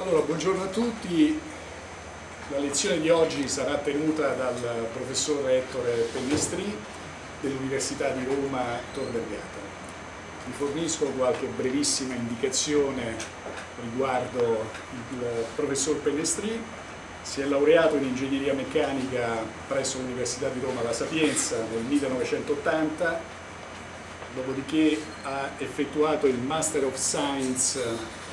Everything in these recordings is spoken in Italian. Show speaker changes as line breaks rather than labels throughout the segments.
Allora, buongiorno a tutti. La lezione di oggi sarà tenuta dal professor Ettore Pennestri dell'Università di Roma Tor Vergata. Vi fornisco qualche brevissima indicazione riguardo il professor Pennestri. Si è laureato in ingegneria meccanica presso l'Università di Roma La Sapienza nel 1980, dopodiché ha effettuato il Master of Science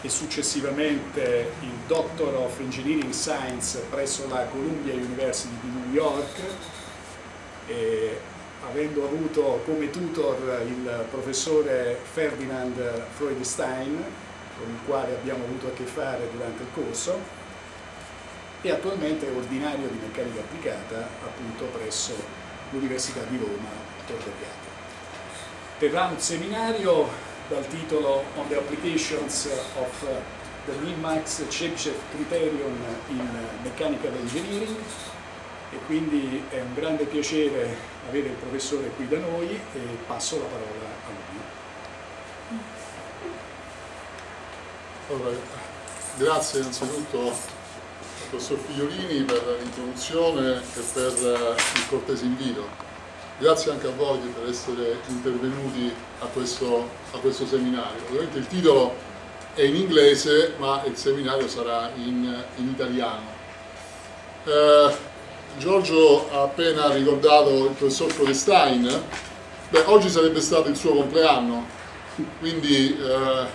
e successivamente il Doctor of Engineering Science presso la Columbia University di New York, avendo avuto come tutor il professore Ferdinand Freudstein, con il quale abbiamo avuto a che fare durante il corso, e attualmente è ordinario di meccanica applicata appunto presso l'Università di Roma Tor Vergata. Terrà un seminario dal titolo On the Applications of the Min-Max Criterion in Mechanical Engineering e quindi è un grande piacere avere il professore qui da noi e passo la parola a lui.
Allora, grazie innanzitutto al professor Figliolini per l'introduzione e per il cortese invito Grazie anche a voi per essere intervenuti a questo, a questo seminario. Ovviamente il titolo è in inglese, ma il seminario sarà in, in italiano. Eh, Giorgio ha appena ricordato il professor Frodestein, beh, oggi sarebbe stato il suo compleanno, quindi eh,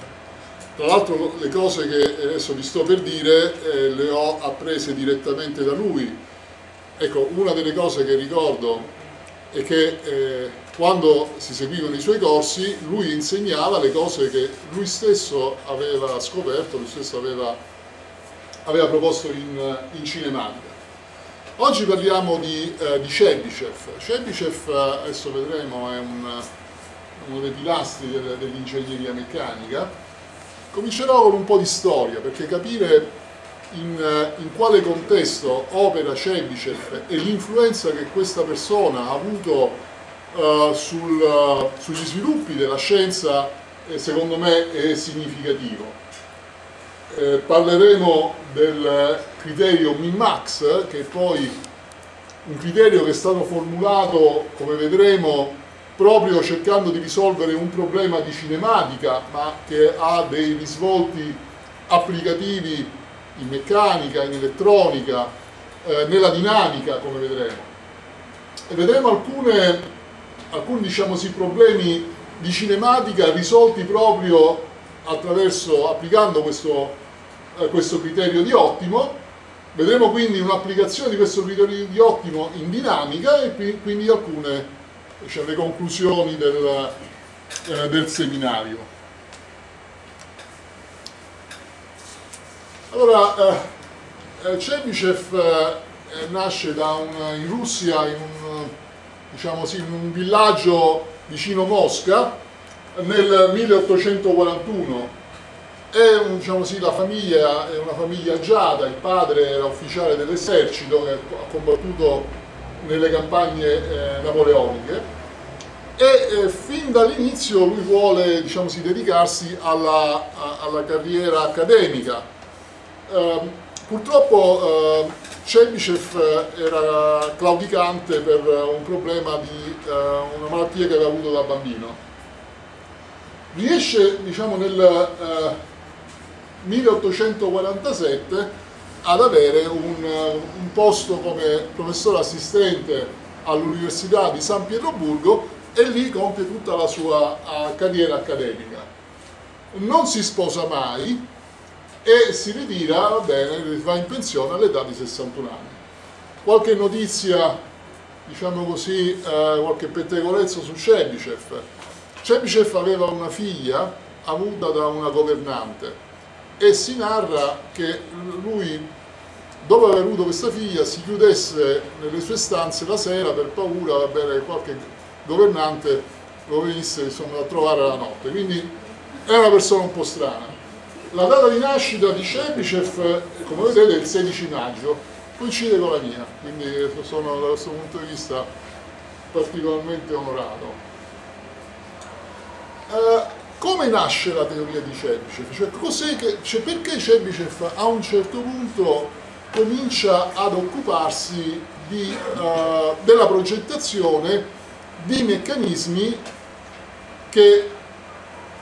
tra l'altro le cose che adesso vi sto per dire eh, le ho apprese direttamente da lui. Ecco, una delle cose che ricordo e che eh, quando si seguivano i suoi corsi lui insegnava le cose che lui stesso aveva scoperto, lui stesso aveva, aveva proposto in, in, cinematica. Oggi parliamo di, eh, di Chebyshev. Chebyshev, adesso vedremo, è un, uno dei pilastri del, dell'ingegneria meccanica. Comincerò con un po' di storia, perché capire in, in, quale contesto opera Chebyshev e l'influenza che questa persona ha avuto uh, sul, uh, sugli sviluppi della scienza eh, secondo me è significativo. Eh, parleremo del criterio min-max che è poi un criterio che è stato formulato come vedremo proprio cercando di risolvere un problema di cinematica ma che ha dei risvolti applicativi in meccanica, in elettronica, eh, nella dinamica, come vedremo. E vedremo alcune, alcuni diciamo sì, problemi di cinematica risolti proprio attraverso, applicando questo, eh, questo criterio di ottimo. Vedremo quindi un'applicazione di questo criterio di ottimo in dinamica e quindi alcune diciamo, le conclusioni del, eh, del seminario. Allora, eh, eh Chebyshev eh, nasce un, in Russia in un, diciamo sì, in un villaggio vicino Mosca nel 1841 è diciamo sì, la famiglia è una famiglia agiata, il padre era ufficiale dell'esercito che ha combattuto nelle campagne eh, napoleoniche. E eh, fin dall'inizio lui vuole diciamo sì, dedicarsi alla, alla carriera accademica purtroppo uh, Chebyshev era claudicante per un problema di uh, una malattia che aveva avuto da bambino. Riesce, diciamo, nel 1847 eh, ad avere un, un posto come professore assistente all'Università di San Pietroburgo e lì compie tutta la sua carriera accademica. Non si sposa mai, e si ritira, va bene, va in pensione all'età di 61 anni. Qualche notizia, diciamo così, eh, qualche pettegolezzo su Chebyshev. Chebyshev aveva una figlia avuta da una governante e si narra che lui, dopo aver avuto questa figlia, si chiudesse nelle sue stanze la sera per paura va bene, che qualche governante lo venisse insomma, a trovare la notte. Quindi è una persona un po' strana. La data di nascita di Chebyshev, come vedete, è il 16 maggio, coincide con la mia, quindi sono da questo punto di vista particolarmente onorato. Eh, come nasce la teoria di Chebyshev? Cioè, cioè perché Chebyshev a un certo punto comincia ad occuparsi di, uh, della progettazione di meccanismi che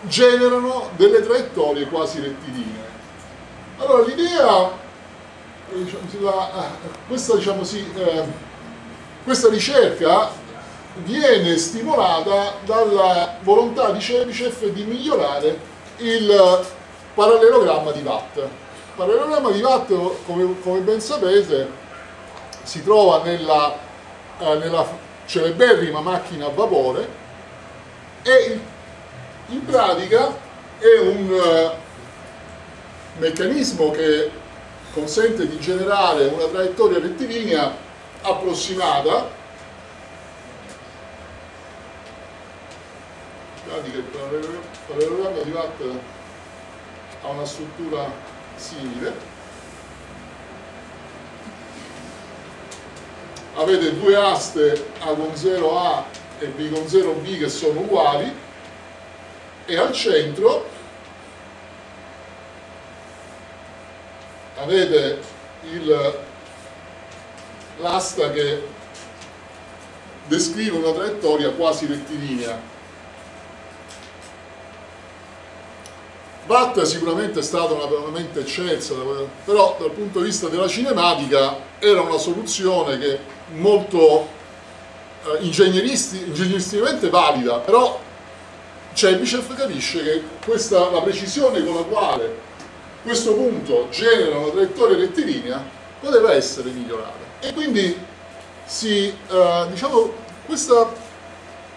generano delle traiettorie quasi rettilinee. Allora l'idea, questa, diciamo, sì, eh, questa ricerca viene stimolata dalla volontà di Chebyshev di migliorare il parallelogramma di Watt. Il parallelogramma di Watt, come, come ben sapete, si trova nella, eh, nella celeberrima macchina a vapore e in pratica è un uh, meccanismo che consente di generare una traiettoria rettilinea approssimata. Pratica il parallelogramma di Watt ha una struttura simile. Avete due aste A con 0A e B con 0B che sono uguali e al centro avete l'asta che descrive una traiettoria quasi rettilinea. Watt sicuramente stata una mente eccelsa, però dal punto di vista della cinematica era una soluzione che molto eh, ingegneristicamente valida, però Chebyshev capisce che questa, la precisione con la quale questo punto genera una traiettoria rettilinea poteva essere migliorata. E quindi si, eh, diciamo, questa,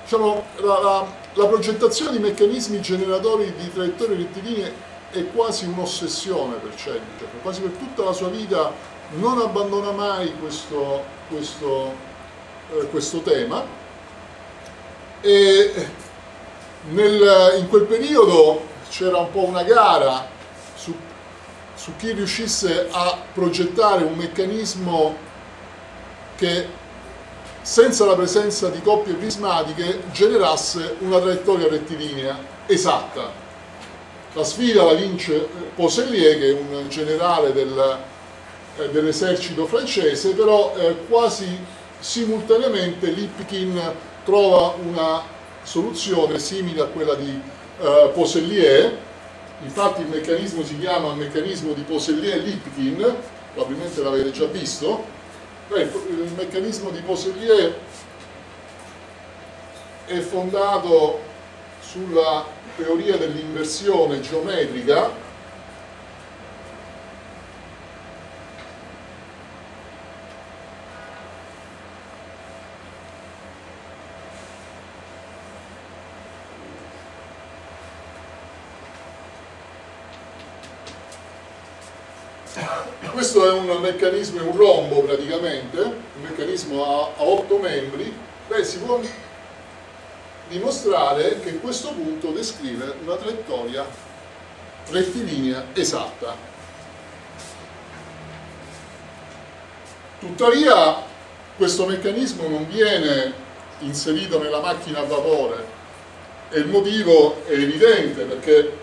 diciamo, la, la, la progettazione di meccanismi generatori di traiettorie rettilinee è quasi un'ossessione per Chebyshev, quasi per tutta la sua vita non abbandona mai questo, questo, eh, questo tema e nel, in quel periodo c'era un po' una gara su, su chi riuscisse a progettare un meccanismo che senza la presenza di coppie prismatiche generasse una traiettoria rettilinea esatta. La sfida la vince Poselier che è un generale del, eh, dell'esercito francese, però eh, quasi simultaneamente Lipkin trova una soluzione simile a quella di eh, Poselier, infatti il meccanismo si chiama meccanismo di Poselier-Lipkin, probabilmente l'avete già visto, Beh, il meccanismo di Poselier è fondato sulla teoria dell'inversione geometrica questo è un meccanismo, è un rombo praticamente, un meccanismo a, a otto membri, beh, si può dimostrare che questo punto descrive una traiettoria rettilinea esatta. Tuttavia questo meccanismo non viene inserito nella macchina a vapore e il motivo è evidente perché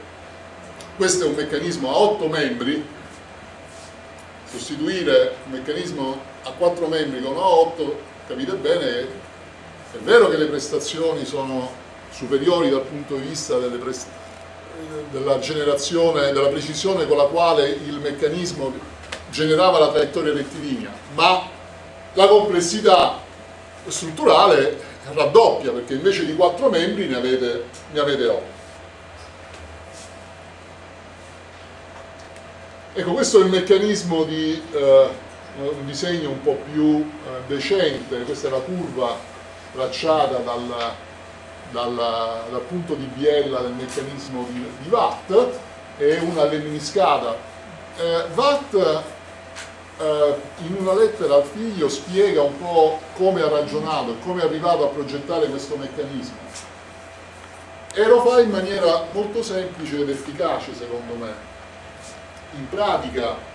questo è un meccanismo a otto membri sostituire un meccanismo a quattro membri con a 8, capite bene, è vero che le prestazioni sono superiori dal punto di vista della generazione, della precisione con la quale il meccanismo generava la traiettoria rettilinea, ma la complessità strutturale raddoppia perché invece di quattro membri ne avete, 8. Ecco, questo è il meccanismo di eh, un disegno un po' più eh, decente, questa è la curva tracciata dal, dal, dal, punto di biella del meccanismo di, di Watt, è una lemniscata. Eh, Watt eh, in una lettera al figlio spiega un po' come ha ragionato e come è arrivato a progettare questo meccanismo. E lo fa in maniera molto semplice ed efficace secondo me in pratica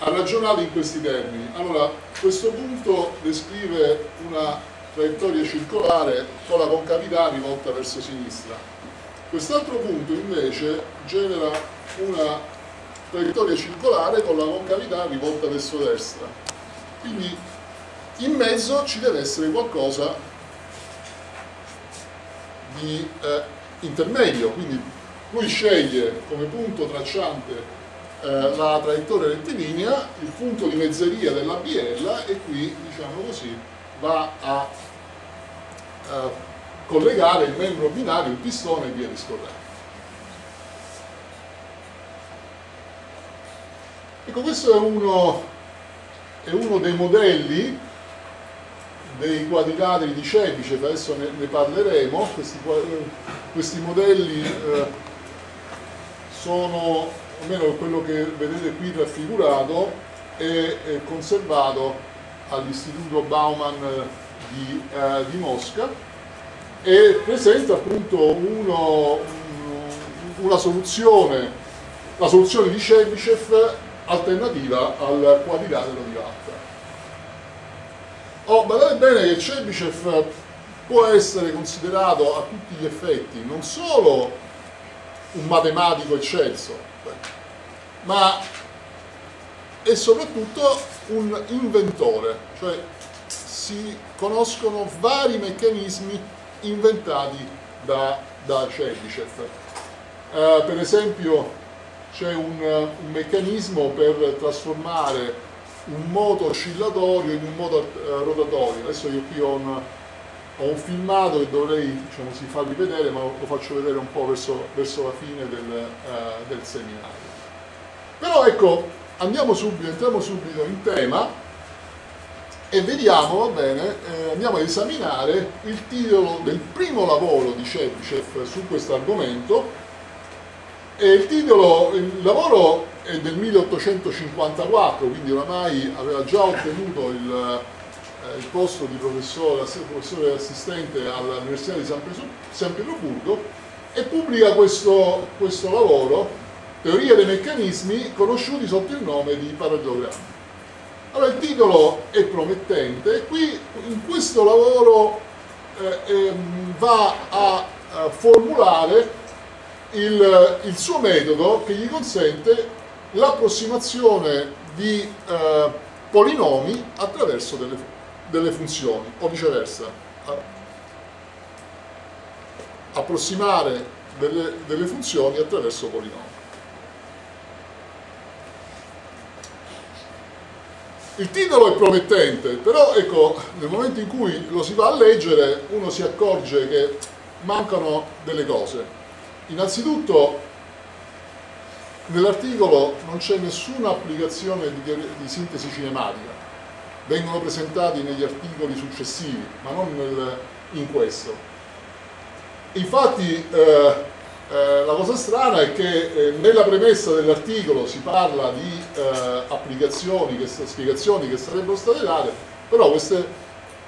ha ragionato in questi termini. Allora, questo punto descrive una traiettoria circolare con la concavità rivolta verso sinistra. Quest'altro punto invece genera una traiettoria circolare con la concavità rivolta verso-destra. Quindi in mezzo ci deve essere qualcosa di eh, intermedio, quindi lui sceglie come punto tracciante eh, la traiettoria rettilinea, il punto di mezzeria della biella e qui, diciamo così, va a eh, collegare il membro binario, il pistone e via discorrendo. Ecco, questo è uno, è uno dei modelli dei quadrilateri di Cebicev, adesso ne, ne parleremo, questi, questi modelli eh, sono almeno quello che vedete qui raffigurato, è, è conservato all'Istituto Bauman di, eh, di, Mosca e presenta appunto uno, una soluzione, la soluzione di Chebyshev alternativa al quadrilatero di Vatta. Oh, badate bene che Chebyshev può essere considerato a tutti gli effetti non solo un matematico eccelso, ma è soprattutto un inventore, cioè si conoscono vari meccanismi inventati da, da Chebyshev. Uh, per esempio c'è un, un, meccanismo per trasformare un moto oscillatorio in un moto uh, rotatorio. Adesso io qui ho un, ho un filmato che dovrei diciamo, farvi vedere, ma lo, faccio vedere un po' verso, verso la fine del, uh, del seminario. Però ecco, andiamo subito, entriamo subito in tema e vediamo, va bene, eh, andiamo ad esaminare il titolo del primo lavoro di Shevchev su questo argomento. E il titolo, il lavoro è del 1854, quindi oramai aveva già ottenuto il, eh, il posto di professore, professore assistente all'Università di San, Pietroburgo e pubblica questo, questo lavoro teoria dei meccanismi conosciuti sotto il nome di parallelogrammi. Allora il titolo è promettente e qui in questo lavoro eh, eh, va a, a formulare il, il, suo metodo che gli consente l'approssimazione di eh, polinomi attraverso delle, delle, funzioni o viceversa approssimare delle, delle funzioni attraverso polinomi. Il titolo è promettente, però ecco, nel momento in cui lo si va a leggere uno si accorge che mancano delle cose. Innanzitutto nell'articolo non c'è nessuna applicazione di, di, sintesi cinematica, vengono presentati negli articoli successivi, ma non nel, in questo. Infatti eh, eh, la cosa strana è che eh, nella premessa dell'articolo si parla di eh, applicazioni, che, spiegazioni che sarebbero state date, però queste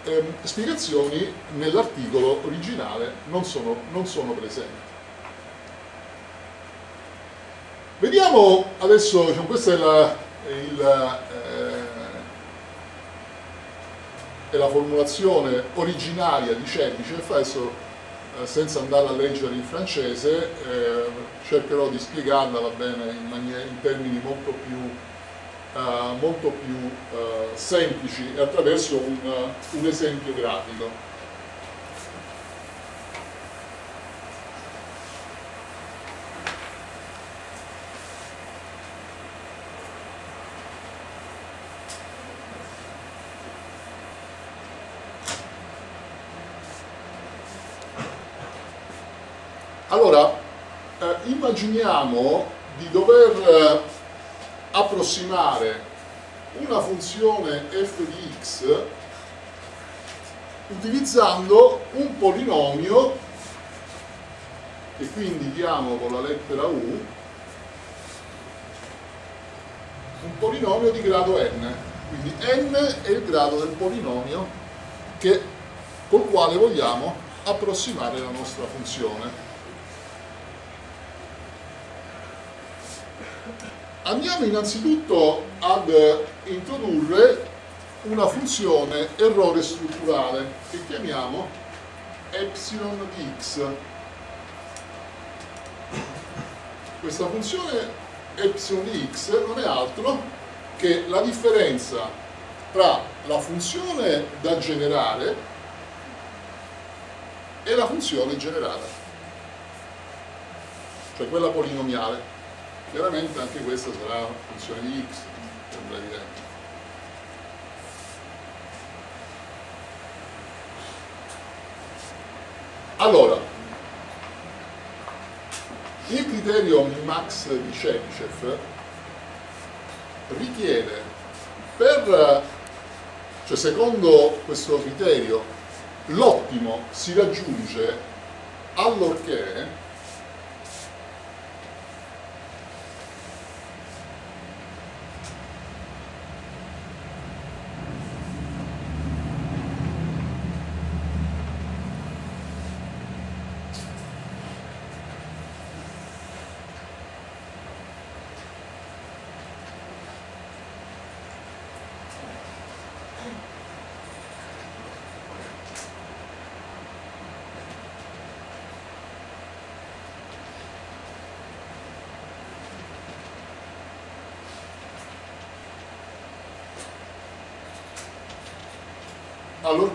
ehm, spiegazioni nell'articolo originale non sono, non sono, presenti. Vediamo adesso, diciamo, questa è la, il, eh, è la formulazione originaria di Cernicev, adesso eh, senza andare a leggere in francese, eh, cercherò di spiegarla bene, in, in termini molto più, eh, molto più eh, semplici e attraverso un, un esempio grafico. Allora, eh, immaginiamo di dover eh, approssimare una funzione f di x utilizzando un polinomio che qui indichiamo con la lettera u un polinomio di grado n. Quindi n è il grado del polinomio che, col quale vogliamo approssimare la nostra funzione Andiamo innanzitutto ad introdurre una funzione errore strutturale che chiamiamo epsilon di x. questa funzione epsilon di x non è altro che la differenza tra la funzione da generare e la funzione generata, cioè quella polinomiale. Chiaramente anche questa sarà funzione di x, sembra evidente. Allora, il criterio max di Chebyshev richiede per, cioè secondo questo criterio, l'ottimo si raggiunge allorché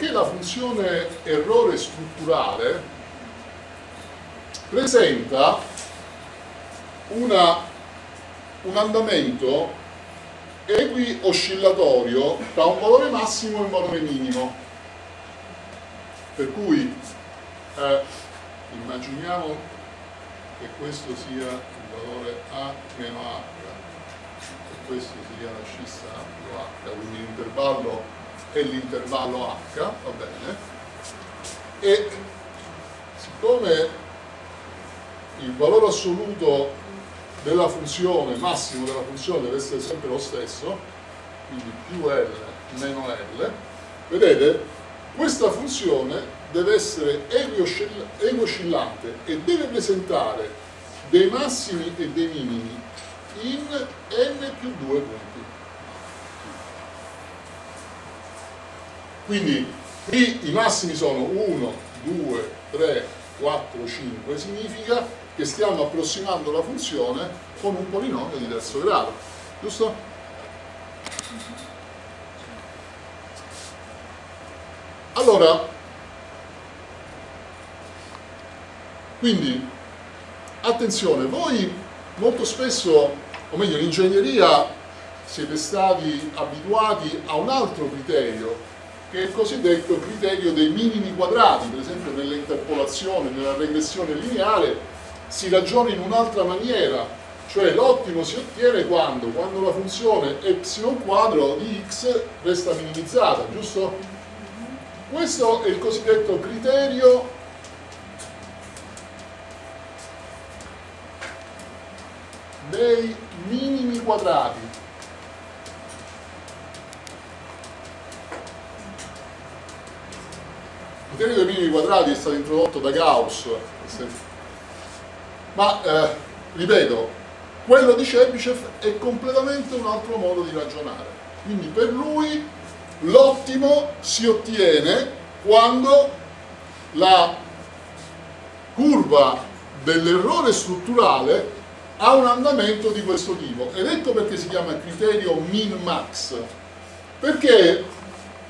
allorché la funzione errore strutturale presenta una, un andamento equi-oscillatorio tra un valore massimo e un valore minimo. Per cui eh, immaginiamo che questo sia il valore A meno H e questo sia la scissa più H, quindi l'intervallo e l'intervallo h, va bene, e siccome il valore assoluto della funzione, massimo della funzione deve essere sempre lo stesso, quindi più L meno L, vedete, questa funzione deve essere equoscillante e deve presentare dei massimi e dei minimi in n più 2 punti. Quindi qui i massimi sono 1, 2, 3, 4, 5, significa che stiamo approssimando la funzione con un polinomio di terzo grado, giusto? Allora, quindi, attenzione, voi molto spesso, o meglio, in ingegneria siete stati abituati a un altro criterio che è il cosiddetto criterio dei minimi quadrati, per esempio nell'interpolazione, nella regressione lineare, si ragiona in un'altra maniera, cioè l'ottimo si ottiene quando? Quando la funzione epsilon quadro di x resta minimizzata, giusto? Questo è il cosiddetto criterio dei minimi quadrati Il criterio dei minimi quadrati è stato introdotto da Gauss, ma eh, ripeto, quello di Chebyshev è completamente un altro modo di ragionare. Quindi per lui l'ottimo si ottiene quando la curva dell'errore strutturale ha un andamento di questo tipo. Ed ecco perché si chiama criterio min-max perché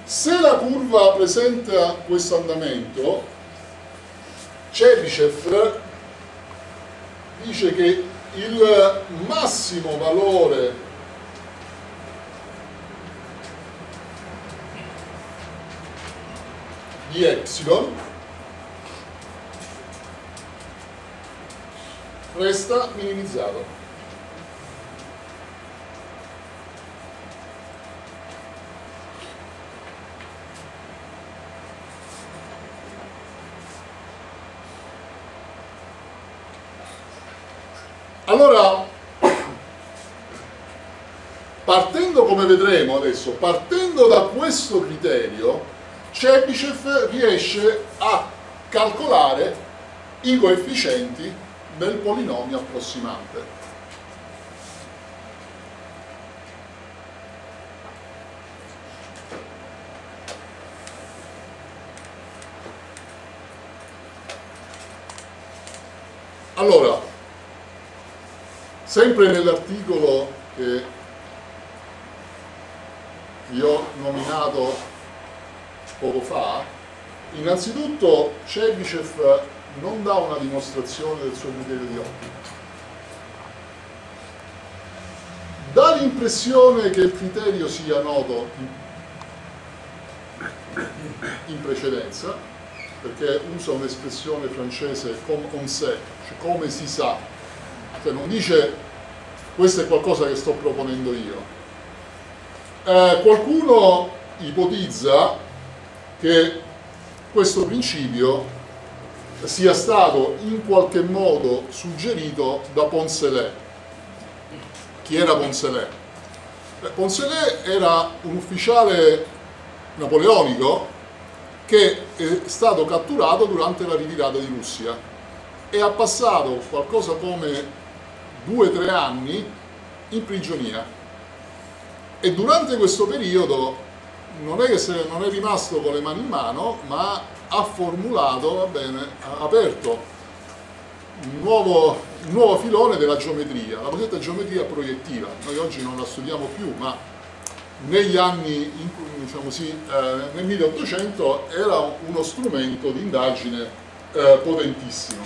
se la curva presenta questo andamento, Chebyshev dice che il massimo valore di epsilon resta minimizzato. Allora, partendo come vedremo adesso, partendo da questo criterio, Chebyshev riesce a calcolare i coefficienti del polinomio approssimante. Allora, sempre nell'articolo che vi ho nominato poco fa, innanzitutto Chebyshev non dà una dimostrazione del suo criterio di ottica. Dà l'impressione che il criterio sia noto in precedenza, perché usa un'espressione francese comme on sait, cioè come si sa, cioè non dice questo è qualcosa che sto proponendo io. Eh, qualcuno ipotizza che questo principio sia stato in qualche modo suggerito da Poncelet. Chi era Poncelet? Poncelet era un ufficiale napoleonico che è stato catturato durante la ritirata di Russia e ha passato qualcosa come due o tre anni in prigionia e durante questo periodo non è che se, non è rimasto con le mani in mano ma ha formulato, va bene, ha aperto un nuovo, un nuovo filone della geometria, la cosiddetta geometria proiettiva. Noi oggi non la studiamo più, ma negli anni, diciamo sì, eh, nel 1800 era uno strumento di indagine eh, potentissimo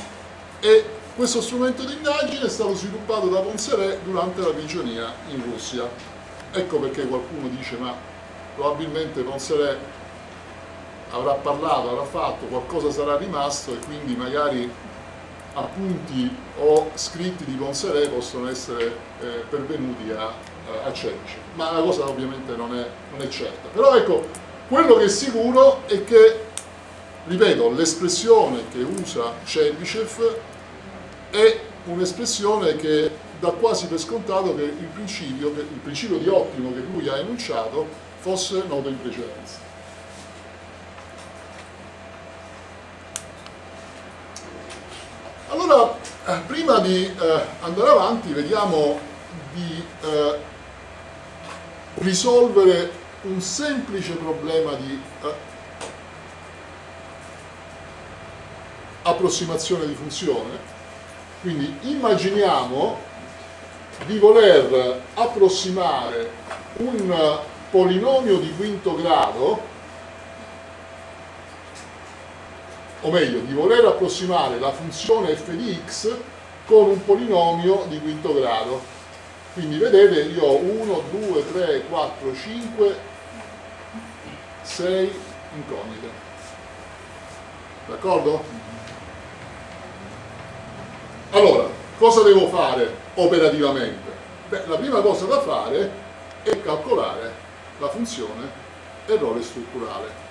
e questo strumento di indagine è stato sviluppato da Poncelet durante la prigionia in Russia. Ecco perché qualcuno dice ma probabilmente Poncelet avrà parlato, avrà fatto, qualcosa sarà rimasto e quindi magari appunti o scritti di Poncelet possono essere eh, pervenuti a, a Celice. Ma la cosa ovviamente non è, non è certa. Però ecco, quello che è sicuro è che, ripeto, l'espressione che usa Chebyshev è un'espressione che dà quasi per scontato che il principio, il principio di ottimo che lui ha enunciato fosse noto in precedenza. Allora, eh, prima di eh, andare avanti, vediamo di eh, risolvere un semplice problema di eh, approssimazione di funzione. Quindi immaginiamo di voler approssimare un polinomio di quinto grado o meglio, di voler approssimare la funzione f di x con un polinomio di quinto grado. Quindi vedete io ho 1, 2, 3, 4, 5, 6 incognite. D'accordo? Allora, cosa devo fare operativamente? Beh, la prima cosa da fare è calcolare la funzione errore strutturale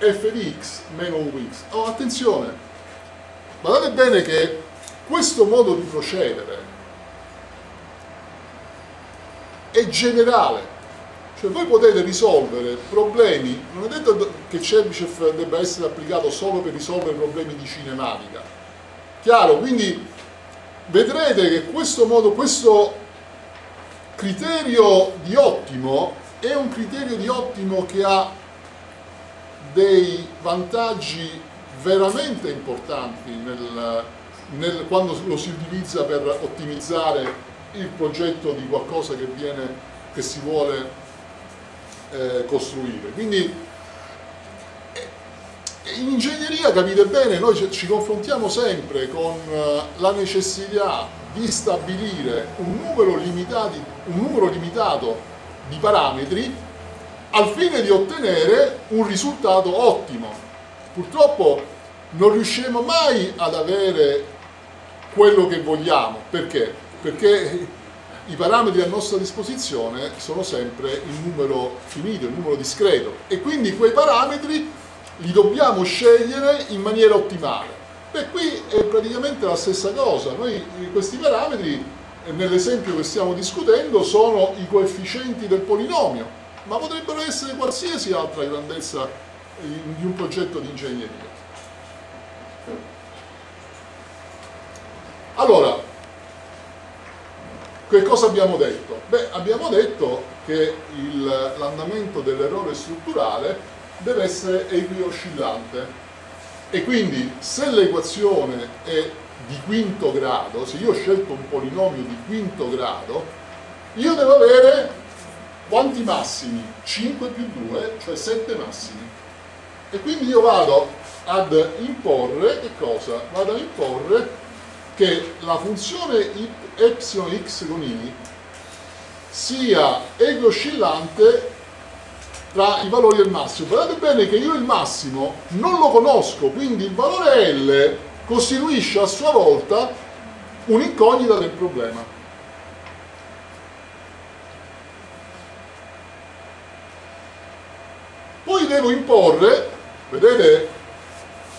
f di x meno ux. Oh, attenzione, guardate bene che questo modo di procedere è generale, cioè voi potete risolvere problemi, non è detto che Chebyshev debba essere applicato solo per risolvere problemi di cinematica, chiaro? Quindi vedrete che questo modo, questo criterio di ottimo è un criterio di ottimo che ha dei vantaggi veramente importanti nel, nel, quando lo si utilizza per ottimizzare il progetto di qualcosa che, viene, che si vuole eh, costruire. Quindi in ingegneria, capite bene, noi ci confrontiamo sempre con eh, la necessità di stabilire un numero, limitati, un numero limitato di parametri al fine di ottenere un risultato ottimo. Purtroppo non riusciremo mai ad avere quello che vogliamo. Perché? Perché i parametri a nostra disposizione sono sempre il numero finito, il numero discreto e quindi quei parametri li dobbiamo scegliere in maniera ottimale. Beh, qui è praticamente la stessa cosa. Noi questi parametri, nell'esempio che stiamo discutendo, sono i coefficienti del polinomio ma potrebbero essere qualsiasi altra grandezza di un progetto di ingegneria. Allora, che cosa abbiamo detto? Beh, abbiamo detto che l'andamento dell'errore strutturale deve essere equioscillante e quindi se l'equazione è di quinto grado, se io ho scelto un polinomio di quinto grado, io devo avere quanti massimi? 5 più 2, cioè 7 massimi. E quindi io vado ad imporre, che cosa? Vado a imporre che la funzione epsilon con i sia equo oscillante tra i valori del massimo. Guardate bene che io il massimo non lo conosco, quindi il valore L costituisce a sua volta un'incognita del problema. Poi devo imporre, vedete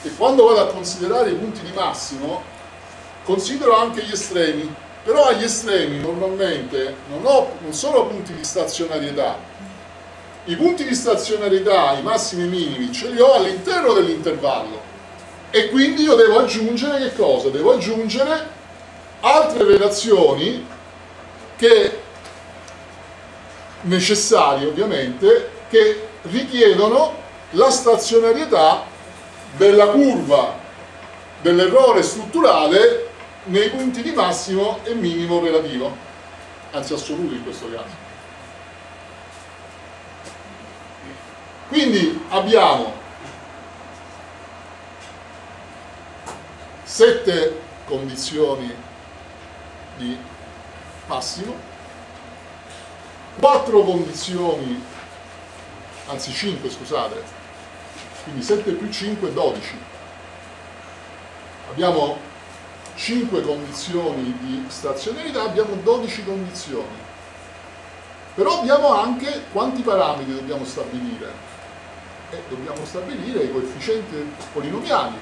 che quando vado a considerare i punti di massimo, considero anche gli estremi, però agli estremi normalmente non ho non solo punti di stazionarietà, i punti di stazionarietà, i massimi e i minimi, ce li ho all'interno dell'intervallo e quindi io devo aggiungere che cosa? Devo aggiungere altre relazioni che necessarie ovviamente che richiedono la stazionarietà della curva dell'errore strutturale nei punti di massimo e minimo relativo, anzi assoluto in questo caso. Quindi abbiamo sette condizioni di massimo, quattro condizioni, anzi 5 scusate, quindi 7 più 5 12. Abbiamo 5 condizioni di stazionarietà, abbiamo 12 condizioni. Però abbiamo anche quanti parametri dobbiamo stabilire? E dobbiamo stabilire i coefficienti polinomiali.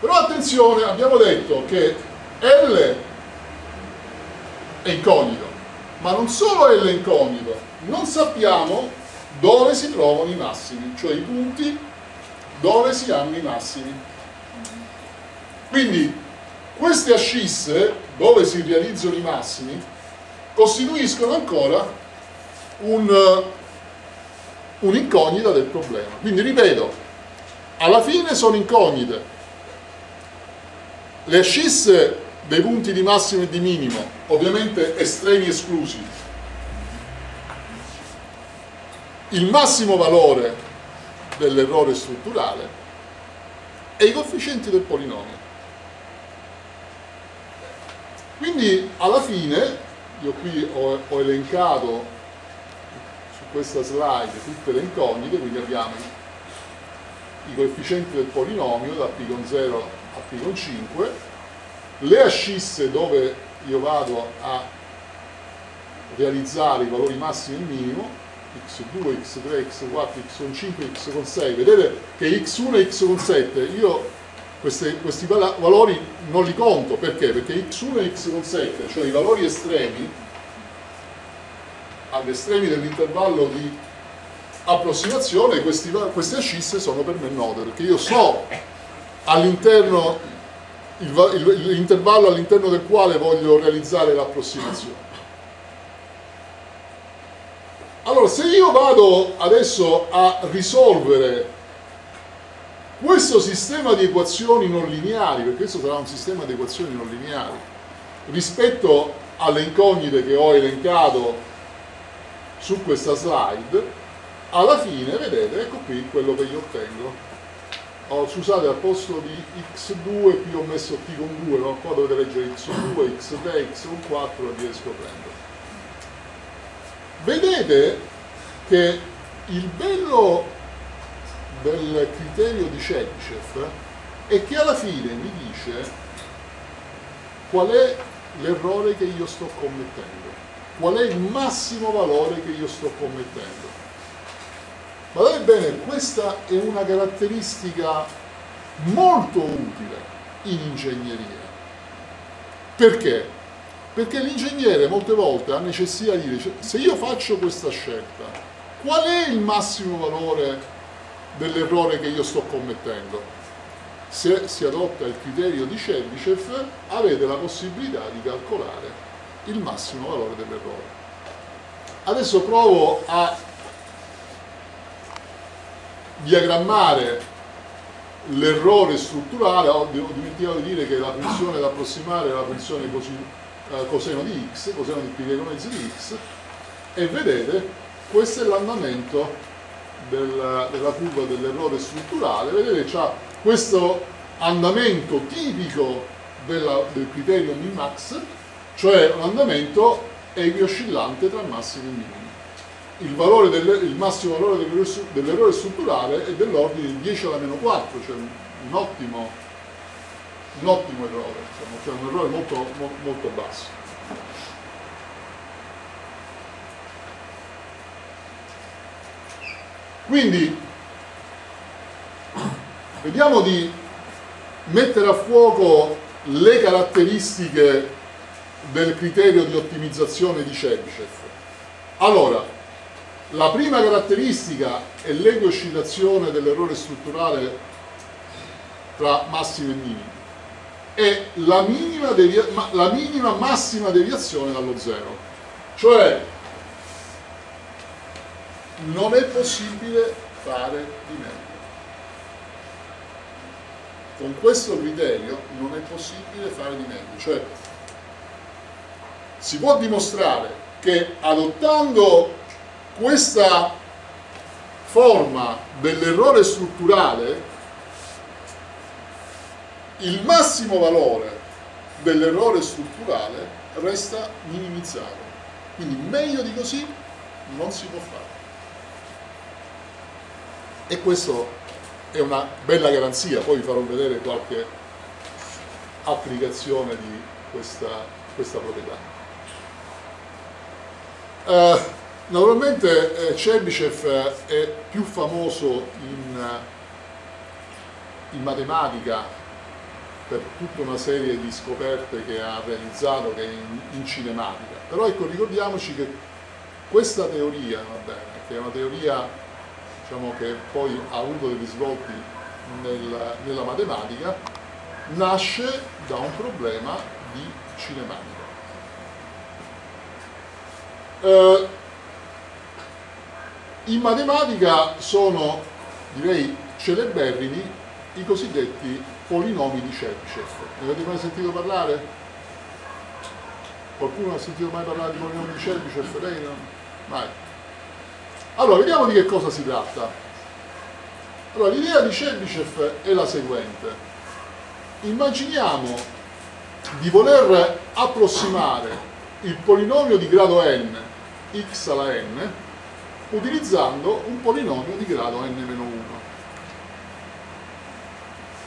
Però attenzione, abbiamo detto che L è incognito, ma non solo L è incognito, non sappiamo dove si trovano i massimi, cioè i punti dove si hanno i massimi. Quindi queste ascisse, dove si realizzano i massimi, costituiscono ancora un, un'incognita del problema. Quindi ripeto, alla fine sono incognite. Le ascisse dei punti di massimo e di minimo, ovviamente estremi esclusi. Il massimo valore dell'errore strutturale e i coefficienti del polinomio. Quindi alla fine, io qui ho, ho elencato questa slide tutte le incognite, quindi abbiamo i coefficienti del polinomio da p con 0 a p con 5, le ascisse dove io vado a realizzare i valori massimi e minimo, x2, x3, x4, x con 5, x con 6, vedete che x1 e x con 7 io questi, questi valori non li conto, perché? Perché x1 e x con 7, cioè i valori estremi, agli estremi dell'intervallo di approssimazione, questi, queste ascisse sono per me note, perché io so all'interno l'intervallo all'interno del quale voglio realizzare l'approssimazione. Allora, se io vado adesso a risolvere questo sistema di equazioni non lineari, perché questo sarà un sistema di equazioni non lineari, rispetto alle incognite che ho elencato su questa slide, alla fine, vedete, ecco qui quello che io ottengo. Oh, scusate, al posto di x2 qui ho messo t con 2, ma qua dovete leggere x2, x3, x con 4 e via scoprendo. Vedete che il bello del criterio di Chebyshev è che alla fine mi dice qual è l'errore che io sto commettendo, qual è il massimo valore che io sto commettendo. Guardate bene, questa è una caratteristica molto utile in ingegneria. Perché? Perché l'ingegnere molte volte ha necessità di dire, se io faccio questa scelta, qual è il massimo valore dell'errore che io sto commettendo. Se si adotta il criterio di Chebyshev avete la possibilità di calcolare il massimo valore dell'errore. Adesso provo a diagrammare l'errore strutturale, ho dimenticato di dire che la funzione da approssimare è la funzione eh, coseno di x, coseno di pi diagonale di x, e vedete, questo è l'andamento del, della curva dell'errore strutturale, vedete c'ha questo andamento tipico della, del criterio min-max, cioè un andamento equioscillante tra massimo e minimo. Il, del, il massimo valore dell'errore strutturale è dell'ordine di 10 alla meno 4, cioè un, un, ottimo, un ottimo, errore, diciamo, cioè un errore molto, molto basso. Quindi vediamo di mettere a fuoco le caratteristiche del criterio di ottimizzazione di Chebyshev. Allora, la prima caratteristica è l'equoscillazione dell'errore strutturale tra massimo e minimo e la minima, la minima massima deviazione dallo zero. Cioè, non è possibile fare di meglio. Con questo criterio non è possibile fare di meglio, cioè si può dimostrare che adottando questa forma dell'errore strutturale il massimo valore dell'errore strutturale resta minimizzato. Quindi meglio di così non si può fare. E questo è una bella garanzia, poi vi farò vedere qualche applicazione di questa, questa proprietà. Uh, naturalmente eh, Chebyshev è più famoso in, in, matematica per tutta una serie di scoperte che ha realizzato che in, in cinematica, però ecco ricordiamoci che questa teoria, bene, che è una teoria diciamo, che poi ha avuto dei risvolti nel, nella matematica, nasce da un problema di cinematica. Eh, in matematica sono, direi, celeberrimi i cosiddetti polinomi di Chebyshev. Ne avete mai sentito parlare? Qualcuno ha sentito mai parlare di polinomi di Chebyshev? Lei no? Mai. Allora, vediamo di che cosa si tratta. Allora, l'idea di Chebyshev è la seguente. Immaginiamo di voler approssimare il polinomio di grado n x alla n utilizzando un polinomio di grado n-1.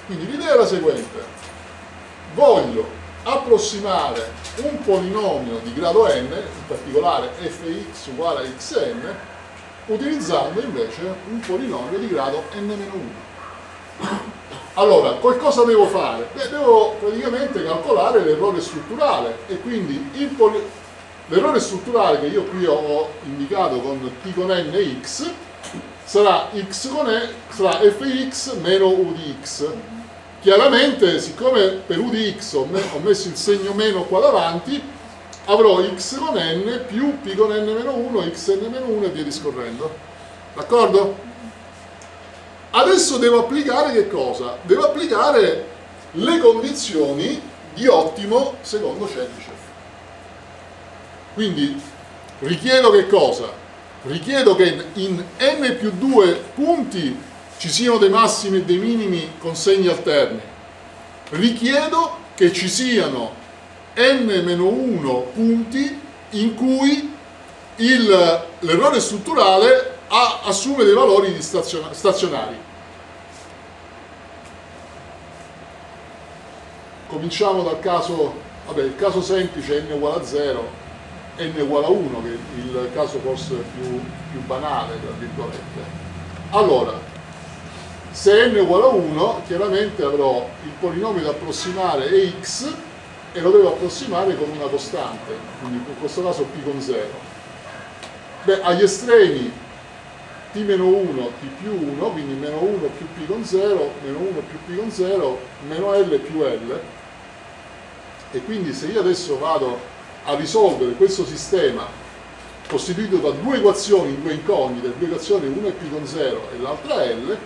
Quindi l'idea è la seguente. Voglio approssimare un polinomio di grado n, in particolare fx uguale a xn, utilizzando invece un polinomio di grado n-1. Allora, qualcosa devo fare? Beh, devo praticamente calcolare l'errore strutturale e quindi il polinomio L'errore strutturale che io qui ho indicato con t con n e x sarà x con e, sarà fx meno u di x. Chiaramente, siccome per u di x ho, me, ho messo il segno meno qua davanti, avrò x con n più p con n meno 1, xn meno 1 e via discorrendo. D'accordo? Adesso devo applicare che cosa? Devo applicare le condizioni di ottimo secondo Chebyshev. Quindi richiedo che cosa? Richiedo che in n più 2 punti ci siano dei massimi e dei minimi con segni alterni. Richiedo che ci siano n-1 punti in cui l'errore strutturale ha, assume dei valori stazionari. Cominciamo dal caso, vabbè, il caso semplice n uguale a 0, n uguale a 1, che è il caso forse più, più banale, tra virgolette. Allora, se n uguale a 1, chiaramente avrò il polinomio da approssimare è x e lo devo approssimare con una costante, quindi in questo caso p con 0. Beh, agli estremi t meno 1, t più 1, quindi meno 1 più p con 0, meno 1 più p con 0, meno l più l. E quindi se io adesso vado a risolvere questo sistema costituito da due equazioni, due incognite, due equazioni, una è P con 0 e l'altra L,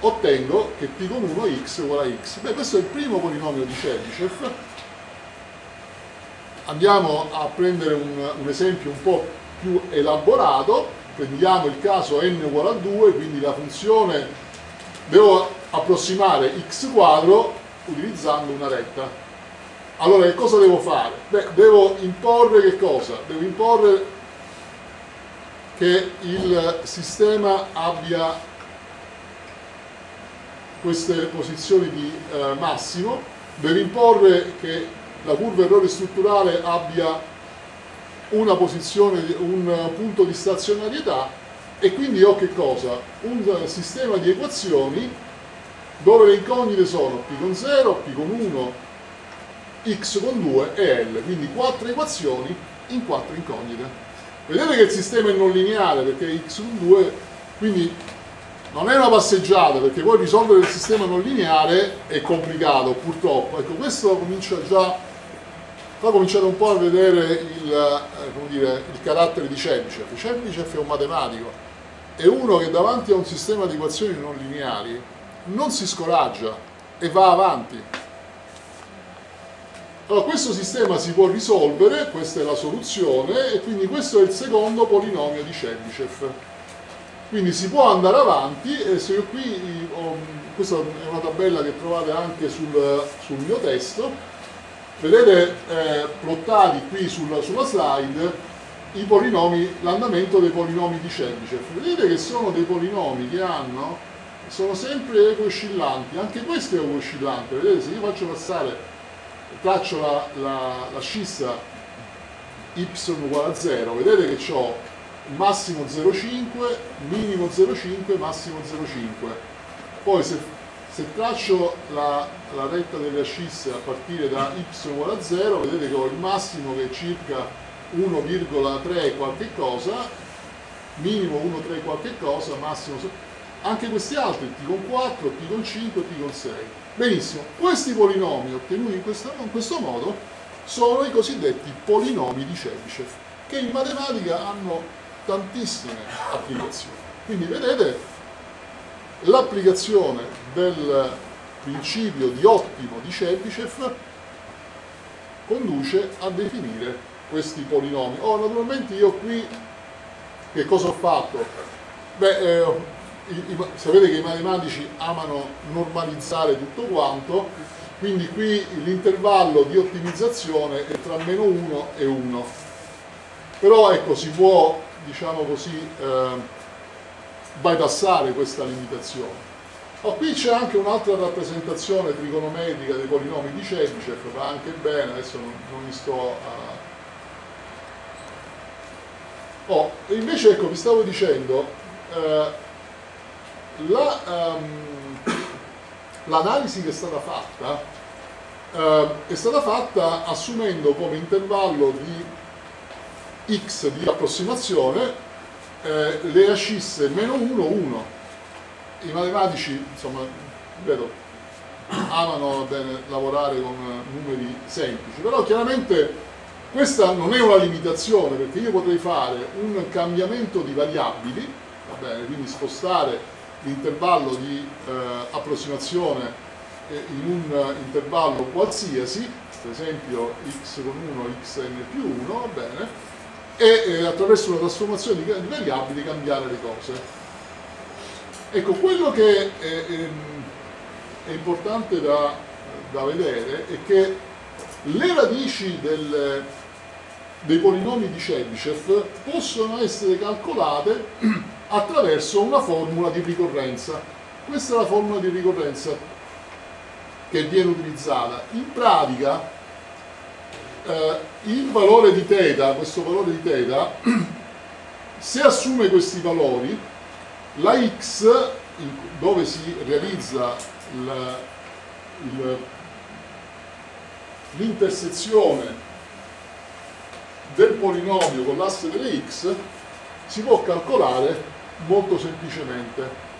ottengo che p con 1 x uguale a x. Beh, questo è il primo polinomio di Chebyshev. Andiamo a prendere un, un esempio un po' più elaborato, prendiamo il caso n uguale a 2, quindi la funzione devo approssimare x quadro utilizzando una retta. Allora che cosa devo fare? Beh, devo imporre che cosa? Devo imporre che il sistema abbia queste posizioni di eh, massimo, devo imporre che la curva errore strutturale abbia una posizione, un punto di stazionarietà e quindi ho che cosa? Un sistema di equazioni dove le incognite sono p con 0, p con 1, x con 2 e l, quindi quattro equazioni in quattro incognite. Vedete che il sistema è non lineare perché x con 2, quindi non è una passeggiata perché poi risolvere il sistema non lineare è complicato purtroppo. Ecco, questo comincia già Qua cominciate un po' a vedere il, eh, dire, il carattere di Chebyshev. Chebyshev è un matematico, è uno che davanti a un sistema di equazioni non lineari non si scoraggia e va avanti. Allora, questo sistema si può risolvere, questa è la soluzione, e quindi questo è il secondo polinomio di Chebyshev. Quindi si può andare avanti, e se io qui, ho, questa è una tabella che trovate anche sul, sul mio testo, vedete eh, plottati qui sul, sulla slide l'andamento dei polinomi di Chebyshev. Vedete che sono dei polinomi che hanno, sono sempre ecooscillanti, anche questo è ecooscillante, vedete se io faccio passare, traccio la, la, la scissa y uguale a 0, vedete che ho massimo 0,5, minimo 0,5, massimo 0,5. Poi se se traccio la, la retta delle ascisse a partire da y uguale a 0, vedete che ho il massimo che è circa 1,3 qualche cosa, minimo 1,3 qualche cosa, massimo... Anche questi altri, t con 4, t con 5, t con 6. Benissimo, questi polinomi ottenuti in, questa, in questo modo sono i cosiddetti polinomi di Chebyshev, che in matematica hanno tantissime applicazioni. Quindi vedete l'applicazione del principio di ottimo di Chebyshev conduce a definire questi polinomi. Oh, naturalmente io qui che cosa ho fatto? Beh, eh, i, i, sapete che i matematici amano normalizzare tutto quanto, quindi qui l'intervallo di ottimizzazione è tra meno 1 e 1. Però ecco, si può, diciamo così, eh, bypassare questa limitazione. Oh, qui c'è anche un'altra rappresentazione trigonometrica dei polinomi di Chebyshev, va anche bene, adesso non, non mi sto a... Oh, invece ecco, vi stavo dicendo, eh, l'analisi um, che è stata fatta eh, è stata fatta assumendo come intervallo di x di approssimazione eh, le ascisse meno 1, 1. I matematici, insomma, vedo, amano bene lavorare con numeri semplici, però chiaramente questa non è una limitazione perché io potrei fare un cambiamento di variabili, va bene, quindi spostare l'intervallo di eh, approssimazione eh, in un intervallo qualsiasi, per esempio x con 1, xn più 1, va bene, e eh, attraverso una trasformazione di, variabili cambiare le cose. Ecco, quello che ehm, è importante da, da, vedere è che le radici del, dei polinomi di Chebyshev possono essere calcolate attraverso una formula di ricorrenza. Questa è la formula di ricorrenza che viene utilizzata. In pratica eh, il valore di θ, questo valore di θ, se assume questi valori, la x, dove si realizza l'intersezione del polinomio con l'asse delle x, si può calcolare molto semplicemente.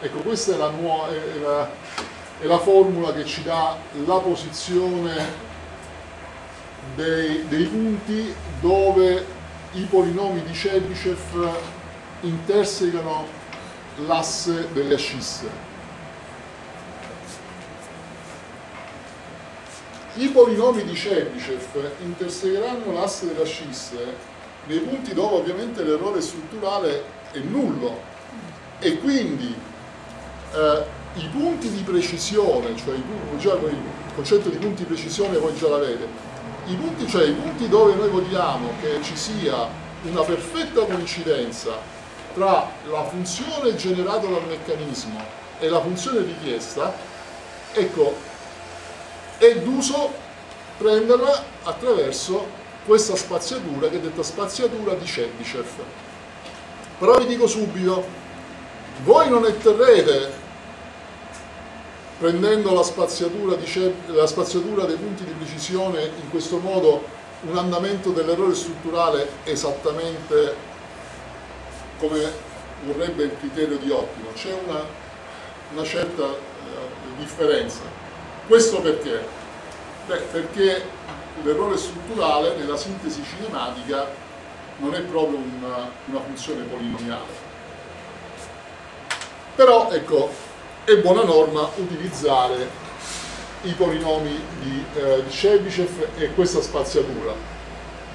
Ecco, questa è la, è la, è la formula che ci dà la posizione dei, dei punti dove i polinomi di Chebyshev intersecano l'asse delle ascisse. I polinomi di Chebyshev intersecheranno l'asse delle ascisse nei punti dove ovviamente l'errore strutturale è nullo e quindi eh, i punti di precisione, cioè già, il concetto di punti di precisione voi già l'avete, i punti, cioè i punti dove noi vogliamo che ci sia una perfetta coincidenza tra la funzione generata dal meccanismo e la funzione richiesta, ecco, è d'uso prenderla attraverso questa spaziatura che è detta spaziatura di Chebyshev. Però vi dico subito, voi non otterrete prendendo la spaziatura, di, la spaziatura dei punti di precisione in questo modo un andamento dell'errore strutturale esattamente come vorrebbe il criterio di ottimo, c'è una, una, certa eh, differenza. Questo perché? Beh, perché l'errore strutturale nella sintesi cinematica non è proprio una, una funzione polinomiale. Però ecco, è buona norma utilizzare i polinomi di, eh, di Chebyshev e questa spaziatura.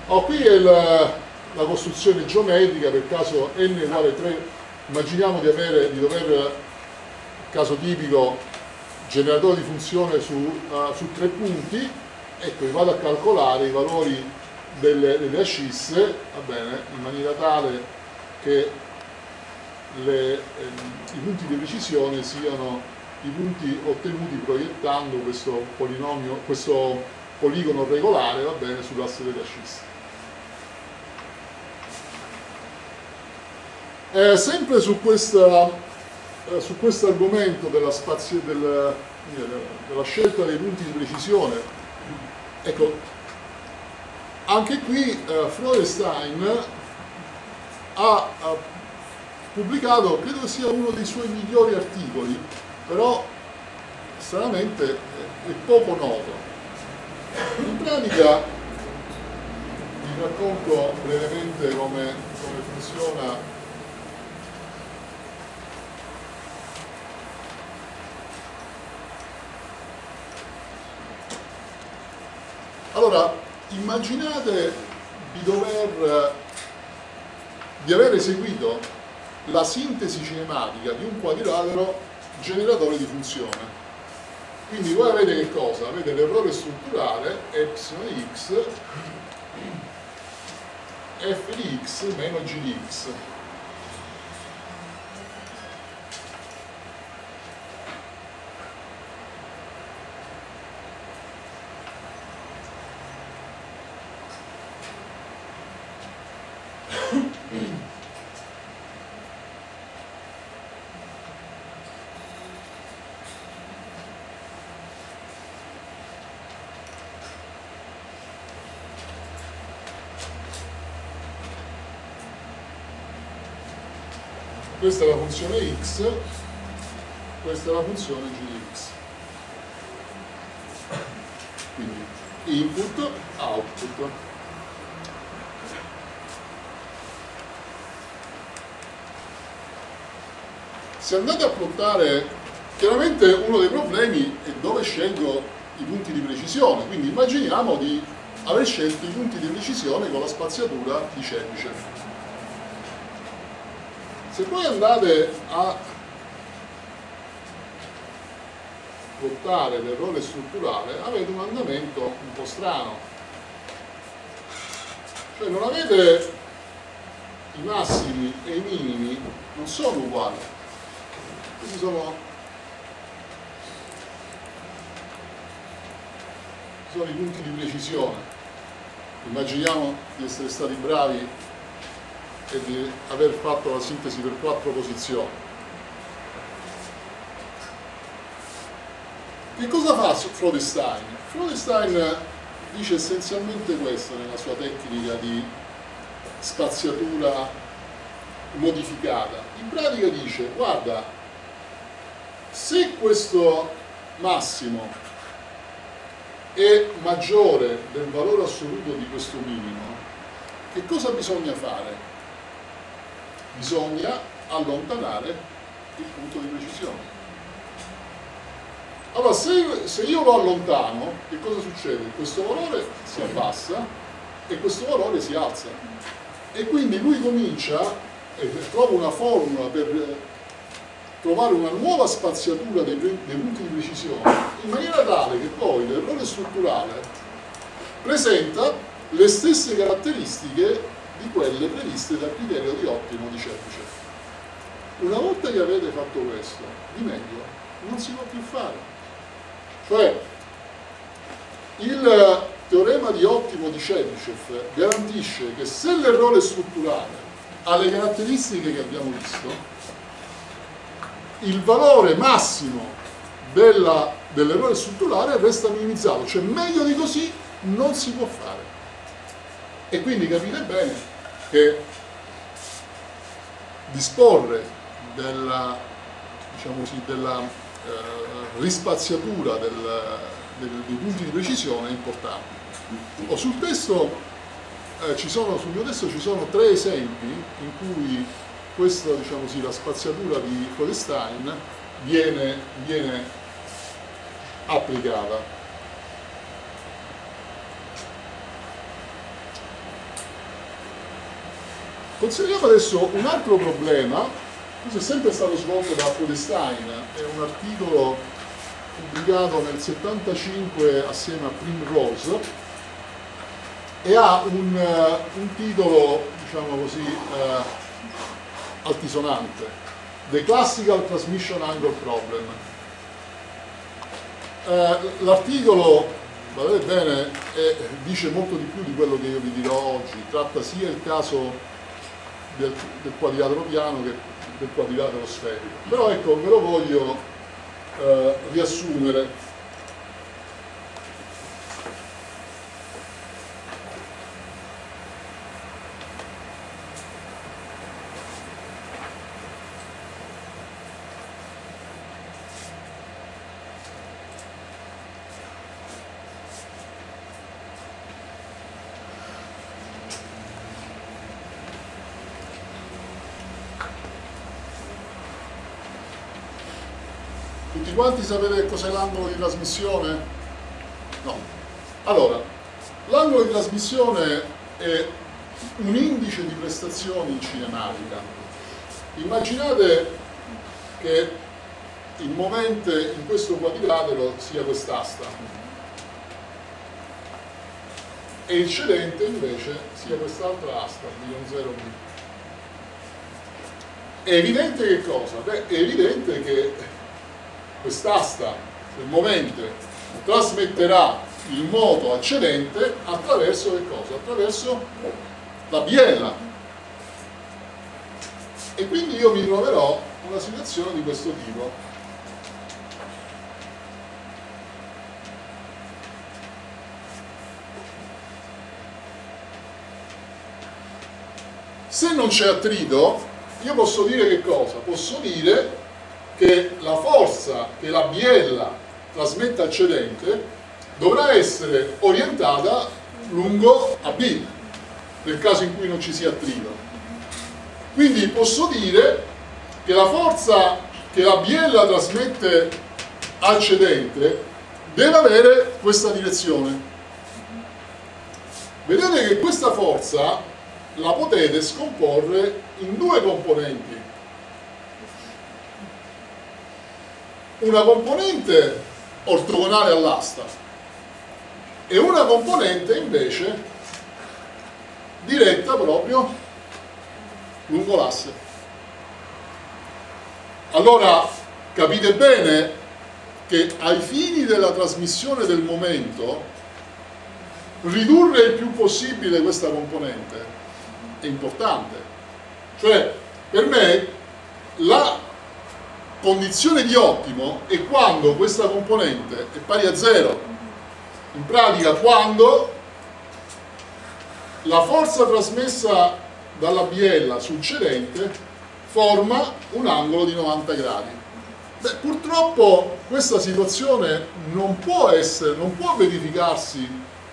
Oh, qui è la, la, costruzione geometrica per caso n uguale 3, immaginiamo di, avere, di dover, caso tipico, generatore di funzione su, uh, su tre punti, ecco, vado a calcolare i valori delle, delle ascisse, bene, in maniera tale che le, ehm, i punti di precisione siano i punti ottenuti proiettando questo, questo poligono regolare va bene, sull'asse delle ascisse. Eh, sempre su, eh, questo argomento della, del, della scelta dei punti di precisione, ecco, anche qui eh, Freudenstein ha, ha pubblicato, credo sia uno dei suoi migliori articoli, però stranamente è poco noto. In pratica vi racconto brevemente come, come funziona Allora, immaginate di dover di aver eseguito la sintesi cinematica di un quadrilatero generatore di funzione. Quindi voi avete che cosa? Avete l'errore strutturale epsilon x f di x meno g di x questa è la funzione x, questa è la funzione g di x. Quindi input, output. Se andate a plottare, chiaramente uno dei problemi è dove scelgo i punti di precisione, quindi immaginiamo di aver scelto i punti di precisione con la spaziatura di Chebyshev se poi andate a votare l'errore strutturale avete un andamento un po' strano. Cioè non avete i massimi e i minimi non sono uguali. Questi sono sono i punti di precisione. Immaginiamo di essere stati bravi e di aver fatto la sintesi per quattro posizioni. Che cosa fa Freudenstein? Freudenstein dice essenzialmente questo nella sua tecnica di spaziatura modificata. In pratica dice, guarda, se questo massimo è maggiore del valore assoluto di questo minimo, che cosa bisogna fare? Bisogna allontanare il punto di precisione. Allora, se, se io lo allontano, che cosa succede? Questo valore si abbassa e questo valore si alza. E quindi lui comincia e trova una formula per trovare una nuova spaziatura dei, dei punti di precisione in maniera tale che poi l'errore strutturale presenta le stesse caratteristiche di quelle previste dal criterio di ottimo di Chebyshev. Una volta che avete fatto questo, di meglio non si può più fare. Cioè, il teorema di ottimo di Chebyshev garantisce che se l'errore strutturale ha le caratteristiche che abbiamo visto, il valore massimo dell'errore dell strutturale resta minimizzato, cioè meglio di così non si può fare. E quindi capite bene che disporre della, diciamo così, della eh, rispaziatura del, del, dei punti di precisione è importante. Oh, sul testo eh, sono, sul mio testo ci sono tre esempi in cui questa, diciamo così, la spaziatura di Codestein viene, viene applicata. Consideriamo adesso un altro problema, questo è sempre stato svolto da Codestein, è un articolo pubblicato nel 75 assieme a Primrose e ha un, uh, un titolo, diciamo così, uh, altisonante. The Classical Transmission Angle Problem. Eh, L'articolo, guardate bene, è, dice molto di più di quello che io vi dirò oggi. Tratta sia il caso del, del quadrilatero piano che del quadrilatero sferico. Però ecco, ve lo voglio eh, riassumere quanti sapete cos'è l'angolo di trasmissione? No. Allora, l'angolo di trasmissione è un indice di prestazioni in cinematica. Immaginate che il movente in questo quadrilatero sia quest'asta e il cedente invece sia quest'altra asta, di 0 b. È evidente che cosa? Beh, è evidente che quest'asta del movente trasmetterà il moto accedente attraverso che cosa? Attraverso la biella. E quindi io mi troverò una situazione di questo tipo. Se non c'è attrito, io posso dire che cosa? Posso dire che la forza che la biella trasmette al cedente dovrà essere orientata lungo AB, nel caso in cui non ci sia attrito. Quindi posso dire che la forza che la biella trasmette al cedente deve avere questa direzione. Vedete che questa forza la potete scomporre in due componenti una componente ortogonale all'asta e una componente invece diretta proprio lungo l'asse. Allora capite bene che ai fini della trasmissione del momento ridurre il più possibile questa componente è importante. Cioè, per me la condizione di ottimo è quando questa componente è pari a zero in pratica quando la forza trasmessa dalla biella sul cedente forma un angolo di 90 gradi Beh, purtroppo questa situazione non può, essere, non può verificarsi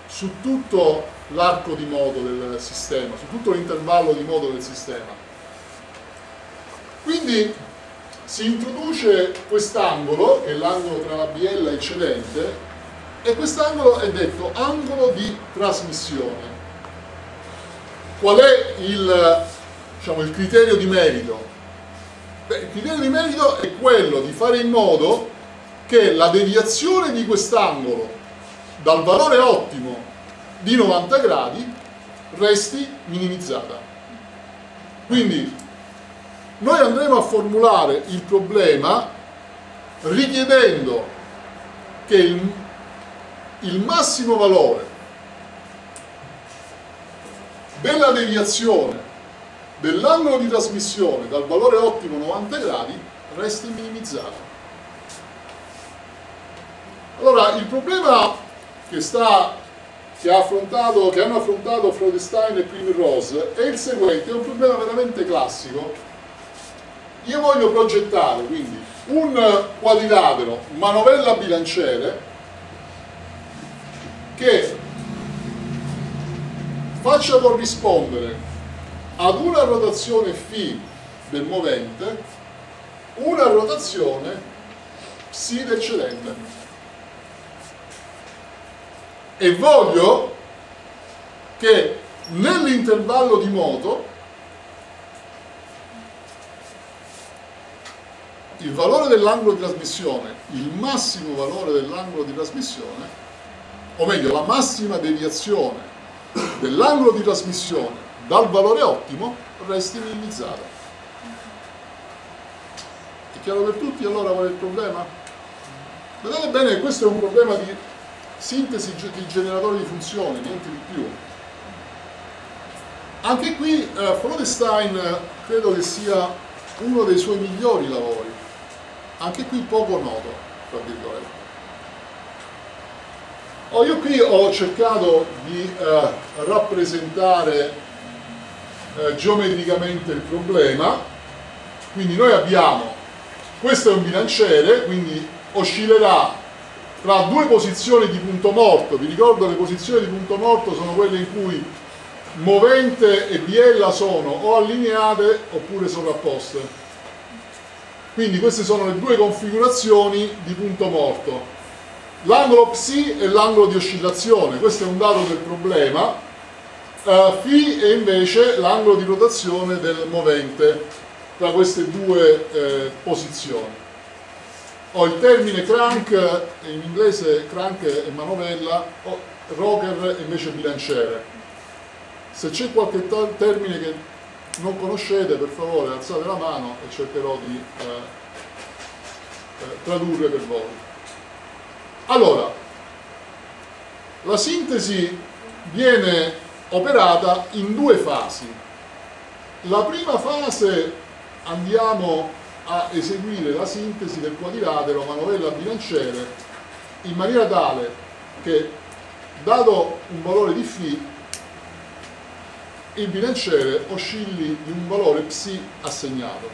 su tutto l'arco di modo del sistema, su tutto l'intervallo di modo del sistema. Quindi si introduce quest'angolo, che è l'angolo tra la biella e il cedente, e quest'angolo è detto angolo di trasmissione. Qual è il, diciamo, il criterio di merito? Beh, il criterio di merito è quello di fare in modo che la deviazione di quest'angolo dal valore ottimo di 90 gradi resti minimizzata. Quindi noi andremo a formulare il problema richiedendo che il, il massimo valore della deviazione dell'angolo di trasmissione dal valore ottimo 90 gradi resti minimizzato. Allora, il problema che, sta, che, ha affrontato, che hanno affrontato Freudenstein e Primrose è il seguente, è un problema veramente classico. Io voglio progettare quindi un quadrilatero manovella bilanciere che faccia corrispondere ad una rotazione φ del movente una rotazione psi del cedente. E voglio che nell'intervallo di moto il valore dell'angolo di trasmissione, il massimo valore dell'angolo di trasmissione, o meglio la massima deviazione dell'angolo di trasmissione dal valore ottimo resti minimizzata. È chiaro per tutti allora qual è il problema? Vedete bene, questo è un problema di sintesi di generatore di funzioni, niente di più. Anche qui eh, Freudenstein credo che sia uno dei suoi migliori lavori, anche qui poco noto, tra virgolette. Oh, io qui ho cercato di eh, rappresentare eh, geometricamente il problema, quindi noi abbiamo, questo è un bilanciere, quindi oscillerà tra due posizioni di punto morto, vi ricordo le posizioni di punto morto sono quelle in cui movente e biella sono o allineate oppure sovrapposte. Quindi queste sono le due configurazioni di punto morto. L'angolo psi è l'angolo di oscillazione, questo è un dato del problema, Uh, Φ è invece l'angolo di rotazione del movente tra queste due eh, posizioni. Ho il termine crank, in inglese crank è manovella, rocker invece bilanciere. Se c'è qualche termine che non conoscete, per favore alzate la mano e cercherò di eh, eh, tradurre per voi. Allora, la sintesi viene operata in due fasi. La prima fase andiamo a eseguire la sintesi del quadrilatero manovella bilanciere in maniera tale che dato un valore di φ il bilanciere oscilli di un valore psi assegnato.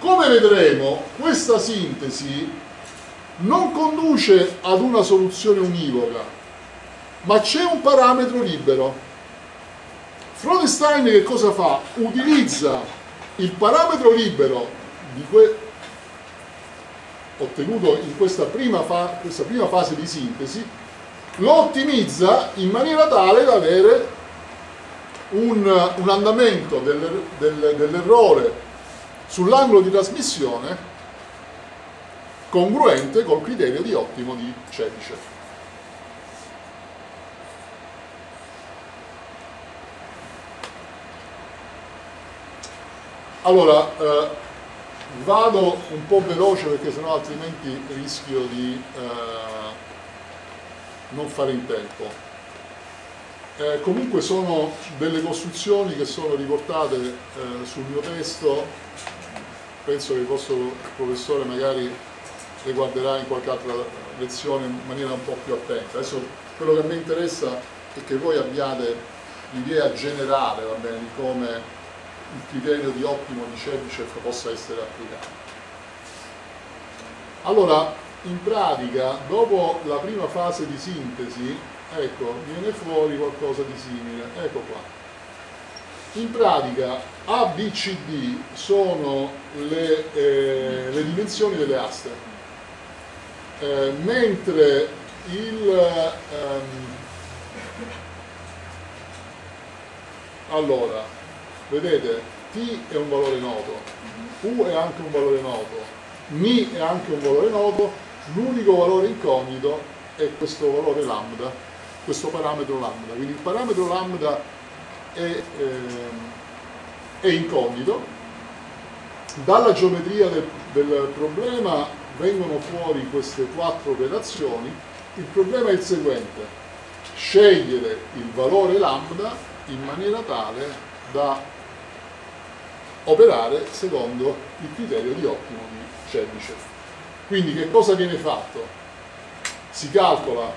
Come vedremo questa sintesi non conduce ad una soluzione univoca ma c'è un parametro libero Freudenstein che cosa fa? Utilizza il parametro libero ottenuto in questa prima, questa prima, fase di sintesi, lo ottimizza in maniera tale da avere un, un andamento del, del, dell'errore sull'angolo di trasmissione congruente col criterio di ottimo di Cedice. Allora, eh, vado un po' veloce perché sennò altrimenti rischio di eh, non fare in tempo. Eh, comunque sono delle costruzioni che sono riportate eh, sul mio testo, penso che il vostro professore magari le guarderà in qualche altra lezione in maniera un po' più attenta. Adesso quello che me interessa è che voi abbiate l'idea generale bene, di come il criterio di ottimo di Chebyshev possa essere applicato. Allora, in pratica, dopo la prima fase di sintesi, ecco, viene fuori qualcosa di simile, ecco qua. In pratica A, B, C, D sono le, eh, le dimensioni delle aste, eh, mentre il... Ehm, allora, vedete, T è un valore noto, U è anche un valore noto, Mi è anche un valore noto, l'unico valore incognito è questo valore lambda, questo parametro lambda. Quindi il parametro lambda è, eh, è incognito. Dalla geometria del, del problema vengono fuori queste quattro operazioni. Il problema è il seguente, scegliere il valore lambda in maniera tale da operare secondo il criterio di ottimo di Chebyshev. Quindi che cosa viene fatto? Si calcola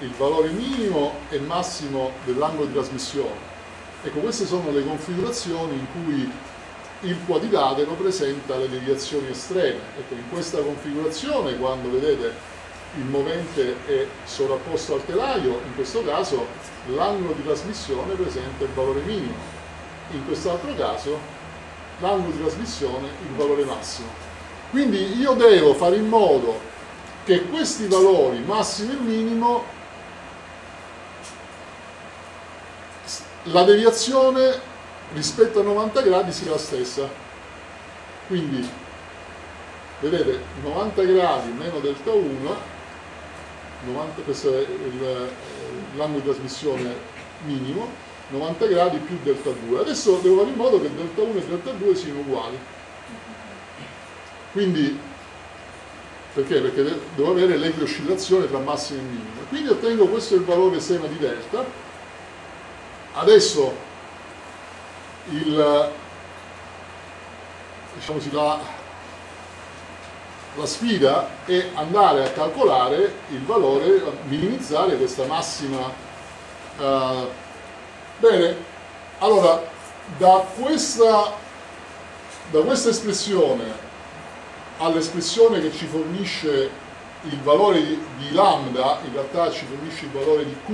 il valore minimo e massimo dell'angolo di trasmissione. Ecco, queste sono le configurazioni in cui il quadrilatero presenta le deviazioni estreme. Ecco, in questa configurazione, quando vedete il movente è sovrapposto al telaio, in questo caso l'angolo di trasmissione presenta il valore minimo, in quest'altro caso l'angolo di trasmissione il valore massimo. Quindi io devo fare in modo che questi valori massimo e minimo la deviazione rispetto a 90 gradi sia la stessa. Quindi, vedete, 90 gradi meno delta 1 90, questo è l'angolo di trasmissione minimo, 90 gradi più delta 2. Adesso devo fare in modo che delta 1 e delta 2 siano uguali. Quindi, perché? Perché devo avere l'equio oscillazione tra massimo e minimo. Quindi ottengo questo è il valore sema di delta. Adesso il, diciamo così, la, la sfida è andare a calcolare il valore, minimizzare questa massima. Uh, bene, allora da questa, da questa espressione all'espressione che ci fornisce il valore di, di, lambda, in realtà ci fornisce il valore di q,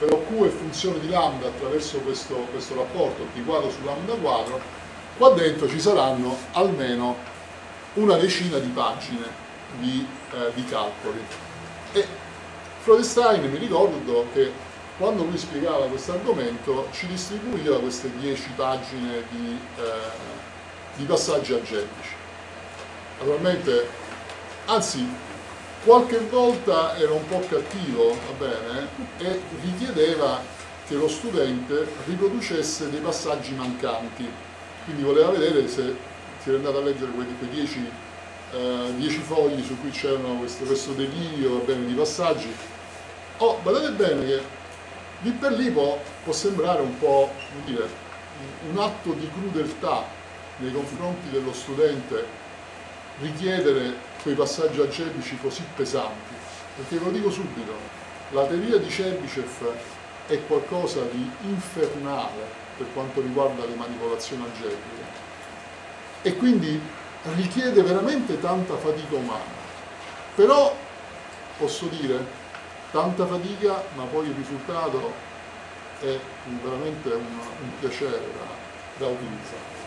però q è funzione di lambda attraverso questo, questo rapporto t quadro su lambda quadro, qua dentro ci saranno almeno una decina di pagine di, eh, di calcoli. E Freudenstein mi ricordo che quando lui spiegava questo argomento ci distribuiva queste 10 pagine di, eh, di passaggi algebrici. Naturalmente, anzi, qualche volta era un po' cattivo, va bene, e richiedeva che lo studente riproducesse dei passaggi mancanti, quindi voleva vedere se si era andato a leggere quei, quei dieci, eh, fogli su cui c'erano questo, questo, delirio bene, di passaggi. Oh, guardate bene che lì per lì può, può sembrare un po' dire, un atto di crudeltà nei confronti dello studente richiedere quei passaggi algebrici così pesanti. Perché ve lo dico subito, la teoria di Chebyshev è qualcosa di infernale per quanto riguarda le manipolazioni algebriche e quindi richiede veramente tanta fatica umana. Però posso dire tanta fatica, ma poi il risultato è veramente un, un piacere da, da utilizzare.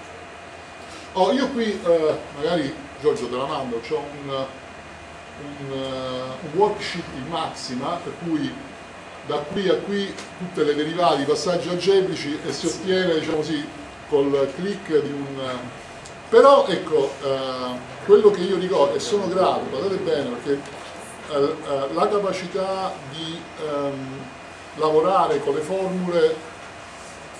Oh, io qui, eh, magari Giorgio te la mando, ho un, un, un, worksheet in massima, per cui da qui a qui tutte le derivate, i passaggi algebrici e si ottiene, diciamo così, col click di un però ecco, eh, quello che io ricordo, e sono grato, guardate bene, perché eh, eh, la capacità di ehm, lavorare con le formule,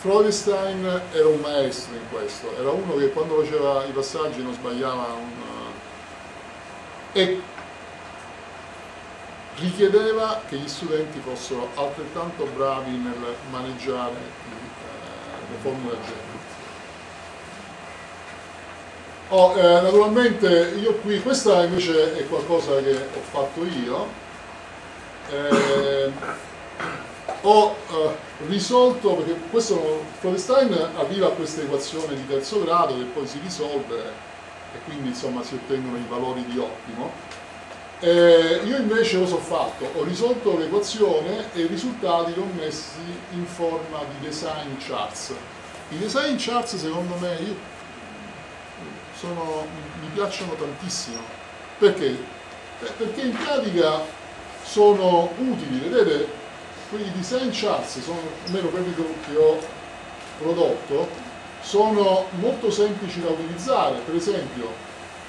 Freudenstein era un maestro in questo, era uno che quando faceva i passaggi non sbagliava un... Eh, e richiedeva che gli studenti fossero altrettanto bravi nel maneggiare eh, le formule algebriche. Oh, eh, naturalmente io qui, questa invece è qualcosa che ho fatto io, eh, ho eh, risolto, perché questo Freudenstein arriva a questa equazione di terzo grado che poi si risolve e quindi insomma si ottengono i valori di ottimo. Eh, io invece cosa ho fatto? Ho risolto l'equazione e i risultati li ho messi in forma di design charts. I design charts secondo me sono, mi piacciono tantissimo. Perché? Perché in pratica sono utili, vedete, quei design charts, sono, almeno quelli che ho prodotto, sono molto semplici da utilizzare. Per esempio,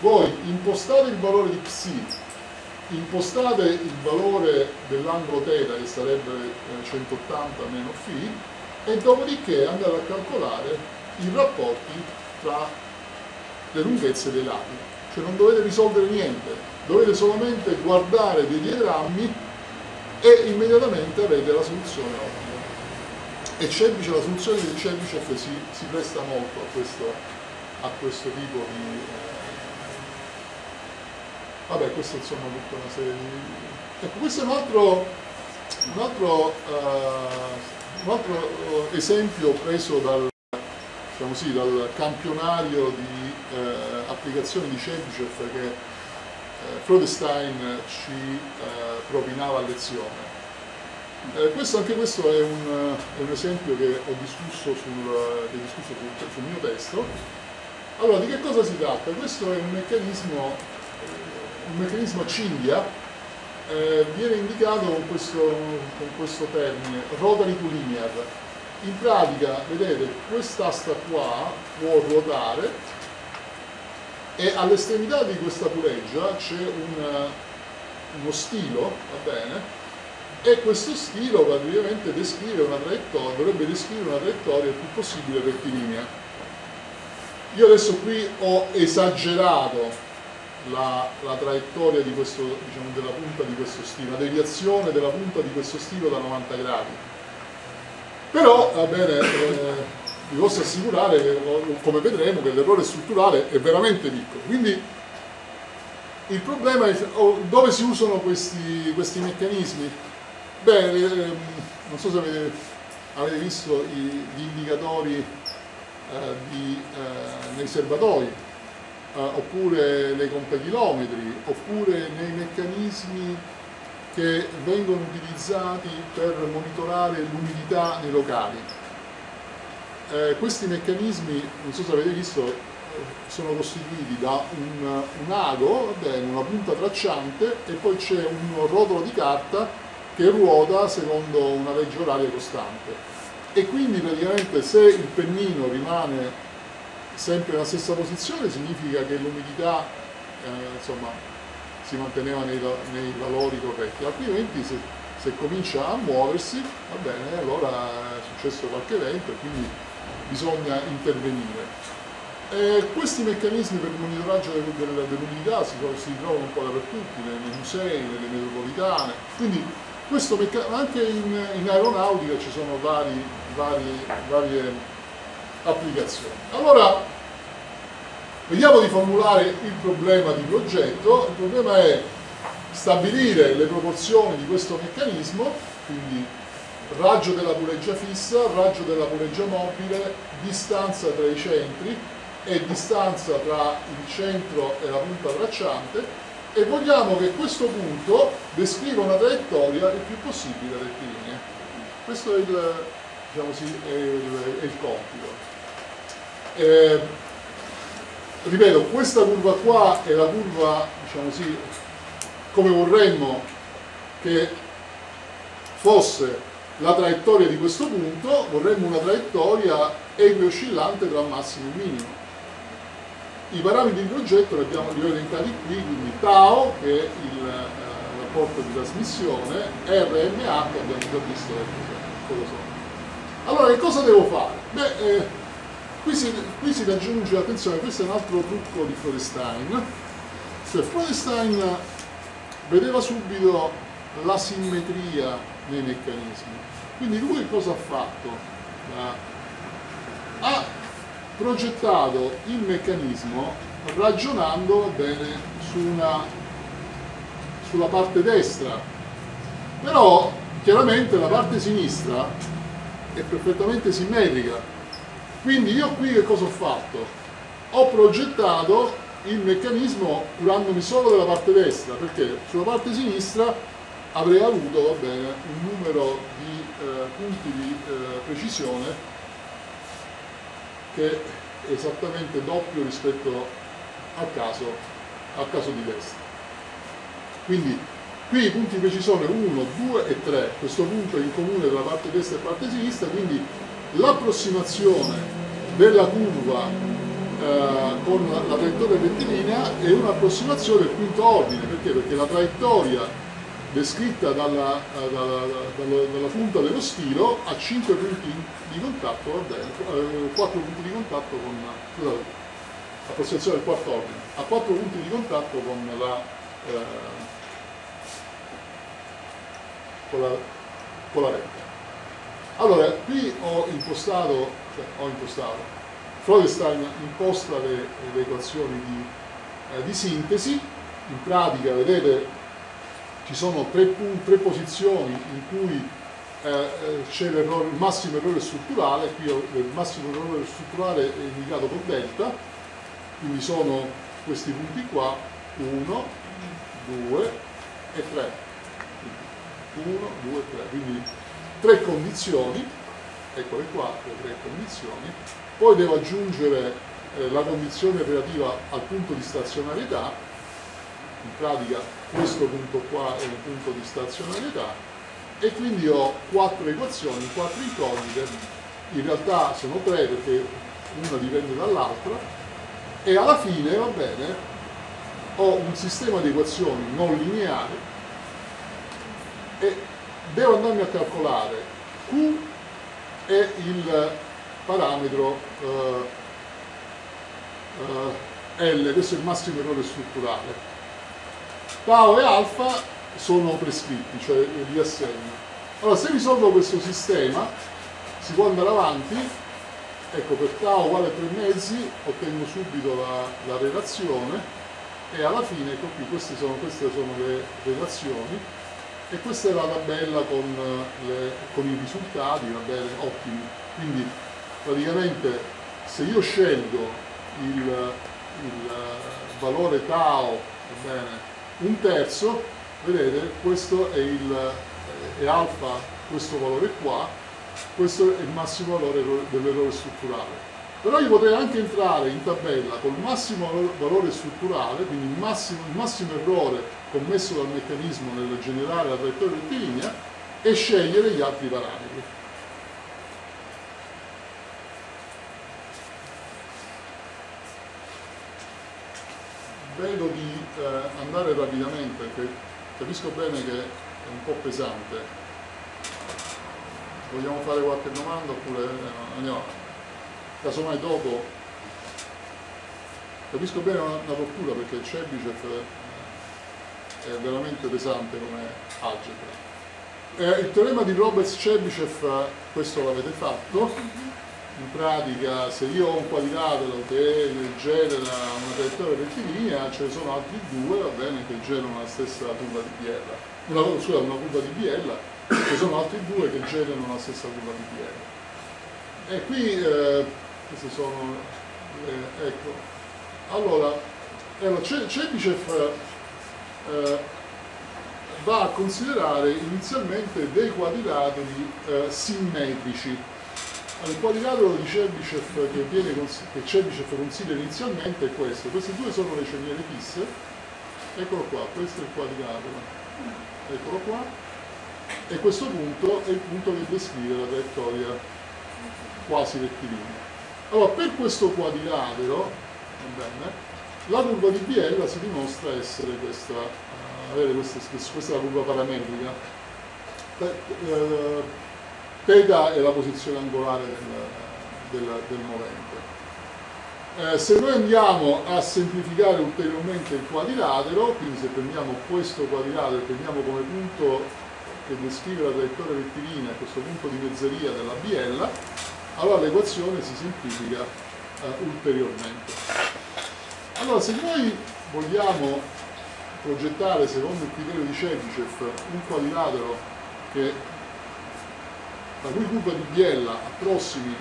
voi impostate il valore di psi, impostate il valore dell'angolo θ, che sarebbe 180 eh, meno φ, e dopodiché andate a calcolare i rapporti tra le lunghezze dei lati. Cioè non dovete risolvere niente, dovete solamente guardare dei diagrammi e immediatamente avete la soluzione ottima. E Cebice, la soluzione di Cebicev si, si presta molto a questo, a questo tipo di... Eh... Vabbè, questo insomma tutta una serie di... Ecco, questo è un altro, un altro, uh, un altro esempio preso dal, diciamo così, dal campionario di uh, applicazioni di Cebicev che Freudenstein ci propinava a lezione. Eh, questo, anche questo è un, è un, esempio che ho discusso, sul, che discusso sul, sul, mio testo. Allora, di che cosa si tratta? Questo è un meccanismo, un meccanismo cinghia, eh, viene indicato con questo, con questo termine, rotary to linear. In pratica, vedete, quest'asta qua può ruotare e all'estremità di questa puleggia c'è un, uno stilo, va bene, e questo stilo praticamente descrive una traiettoria, dovrebbe descrivere una traiettoria il più possibile rettilinea. Io adesso qui ho esagerato la, la traiettoria questo, diciamo, della punta di questo stilo, la deviazione della punta di questo stilo da 90 gradi. Però, va bene, eh, vi posso assicurare che, come vedremo, che l'errore strutturale è veramente piccolo. Quindi il problema è oh, dove si usano questi, questi meccanismi? Beh, ehm, non so se avete, avete visto i, gli indicatori eh, di, eh, nei serbatoi, eh, oppure nei contachilometri, oppure nei meccanismi che vengono utilizzati per monitorare l'umidità nei locali. Eh, questi meccanismi, non so se avete visto, sono costituiti da un, un ago, bene, una punta tracciante e poi c'è un rotolo di carta che ruota secondo una legge oraria costante. E quindi praticamente se il pennino rimane sempre nella stessa posizione significa che l'umidità eh, si manteneva nei, nei, valori corretti, altrimenti se, se, comincia a muoversi, va bene, allora è successo qualche evento e quindi bisogna intervenire. E questi meccanismi per il monitoraggio dell'umidità si, trovano un po' dappertutto, nei musei, nelle metropolitane, quindi questo anche in, in, aeronautica ci sono vari, vari, varie applicazioni. Allora, vediamo di formulare il problema di progetto. Il problema è stabilire le proporzioni di questo meccanismo, quindi raggio della puleggia fissa, raggio della puleggia mobile, distanza tra i centri e distanza tra il centro e la punta tracciante e vogliamo che questo punto descriva una traiettoria il più possibile rettilinea. Questo è il, diciamo così, è il, è il compito. Eh, ripeto, questa curva qua è la curva, diciamo così, come vorremmo che fosse la traiettoria di questo punto, vorremmo una traiettoria equioscillante tra massimo e minimo i parametri di progetto li abbiamo li qui, quindi tau che è il eh, rapporto di trasmissione, RMA che abbiamo già visto cosa sono. Allora che cosa devo fare? Beh, eh, qui, si, qui si raggiunge, attenzione, questo è un altro trucco di Freudenstein, cioè Freudenstein vedeva subito la simmetria nei meccanismi. Quindi lui cosa ha fatto? Ha progettato il meccanismo ragionando bene su una, sulla parte destra però chiaramente la parte sinistra è perfettamente simmetrica quindi io qui che cosa ho fatto? ho progettato il meccanismo curandomi solo della parte destra perché sulla parte sinistra avrei avuto bene, un numero di eh, punti di eh, precisione che è esattamente doppio rispetto al caso, al caso di destra. Quindi qui i punti di precisione 1, 2 e 3, questo punto è in comune tra parte destra e parte sinistra, quindi l'approssimazione della curva eh, con la traiettoria rettilinea è un'approssimazione del quinto ordine, perché? Perché la traiettoria descritta dalla, eh, dalla, dalla, dalla, punta dello stilo ha 5 punti di contatto, vabbè, 4 punti di contatto con scusate, approssimazione del quarto ordine, ha 4 punti di contatto con la, eh, con la, con la retta. Allora, qui ho impostato, cioè ho impostato, Freudenstein imposta le, le equazioni di, eh, di sintesi, in pratica vedete ci sono tre, tre posizioni in cui eh, eh c'è il massimo errore strutturale, qui il massimo errore strutturale è indicato con delta, quindi sono questi punti qua, 1, 2 e 3. 1, 2, 3, quindi tre condizioni, eccole qua, le tre condizioni, poi devo aggiungere eh, la condizione relativa al punto di stazionarietà, in pratica questo punto qua è un punto di stazionarietà e quindi ho quattro equazioni, quattro incognite, in realtà sono tre perché una dipende dall'altra. E alla fine, va bene, ho un sistema di equazioni non lineari e devo andarmi a calcolare Q è il parametro eh, eh, L, questo è il massimo errore strutturale tau e alfa sono prescritti, cioè li assegno. Allora, se risolvo questo sistema, si può andare avanti, ecco, per tau uguale a 3 mezzi, ottengo subito la, la relazione e alla fine, ecco qui, queste sono, queste sono le relazioni e questa è la tabella con, le, con i risultati, va bene, ottimi. Quindi praticamente se io scelgo il, il valore tau, va bene, un terzo, vedete, questo è, il, è alfa, questo valore qua, questo è il massimo valore dell'errore strutturale. Però io potrei anche entrare in tabella col massimo valore strutturale, quindi il massimo, il massimo errore commesso dal meccanismo nel generare la traiettoria rettilinea e scegliere gli altri parametri. vedo di eh, andare rapidamente perché capisco bene che è un po' pesante. Vogliamo fare qualche domanda oppure eh, andiamo? Casomai dopo capisco bene una, una tortura perché il Chebyshev è veramente pesante come algebra. Eh, il teorema di Roberts-Chebyshev, questo l'avete fatto, in pratica se io ho un quadrilatero che genera una traiettoria rettilinea ce ne sono altri due va bene, che generano la stessa curva di Biella. Una, scusa, una curva di Biella ce ne sono altri due che generano la stessa curva di Biella. E qui eh, queste sono eh, ecco. Allora, allora eh, va a considerare inizialmente dei quadrilateri eh, simmetrici il quadrilatero di Chebyshev che, viene, che Chebyshev consiglia inizialmente è questo. Queste due sono le cerniere fisse. Eccolo qua, questo è il quadrilatero. Eccolo qua. E questo punto è il punto che descrive la traiettoria quasi rettilinea. Allora, per questo quadrilatero, la curva di Biella si dimostra essere questa, uh, avere questa, questa curva parametrica. Uh, Theta è la posizione angolare del, del, del movente. Eh, se noi andiamo a semplificare ulteriormente il quadrilatero, quindi se prendiamo questo quadrilatero e prendiamo come punto che descrive la traiettoria rettilinea, questo punto di mezzeria della biella, allora l'equazione si semplifica eh, ulteriormente. Allora, se noi vogliamo progettare, secondo il criterio di Chebyshev, un quadrilatero che la cui curva di Biella approssimi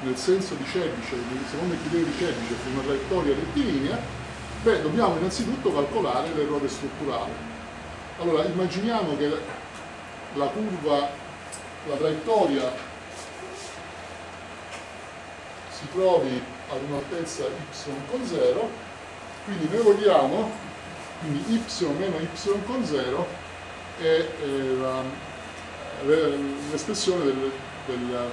nel senso di Cebice, secondo il criterio di Cebice, una traiettoria rettilinea, beh, dobbiamo innanzitutto calcolare l'errore strutturale. Allora, immaginiamo che la curva, la traiettoria si trovi ad un'altezza y con 0, quindi noi vogliamo, quindi y meno y con 0 è l'espressione del, del,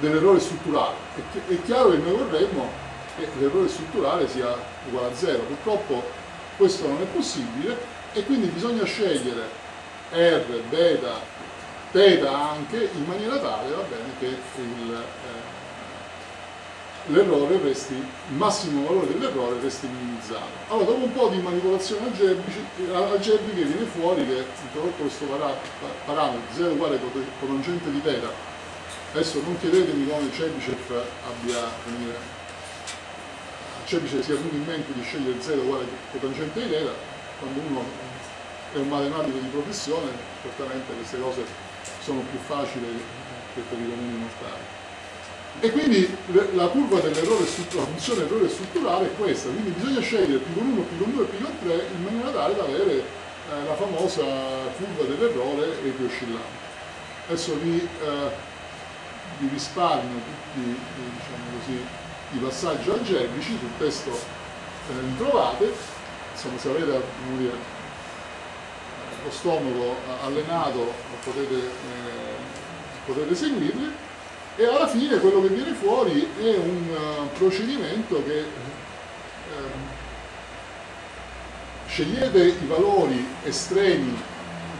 dell'errore strutturale. È, è chiaro che noi vorremmo che l'errore strutturale sia uguale a 0, purtroppo questo non è possibile e quindi bisogna scegliere R, beta, theta anche in maniera tale bene, che il, eh, l'errore resti, il massimo valore dell'errore resti minimizzato. Allora dopo un po' di manipolazione algebrica viene fuori che introdotto questo parametro 0 uguale cotangente di θ, adesso non chiedetemi come Chebyshev abbia venire, Chebyshev sia venuto in mente di scegliere 0 uguale cotangente di θ, quando uno è un matematico di professione, certamente queste cose sono più facili che per i comuni mortali. E quindi la curva dell'errore la funzione errore strutturale è questa, quindi bisogna scegliere più con 1, più con 2, più con 3 in maniera tale da avere eh, la famosa curva dell'errore e più oscillante. Adesso vi, eh, vi risparmio tutti diciamo così, i passaggi algebrici, sul testo eh, li trovate, insomma se avete dire, lo stomaco eh, allenato potete, eh, potete seguirli e alla fine quello che viene fuori è un uh, procedimento che uh, scegliete i valori estremi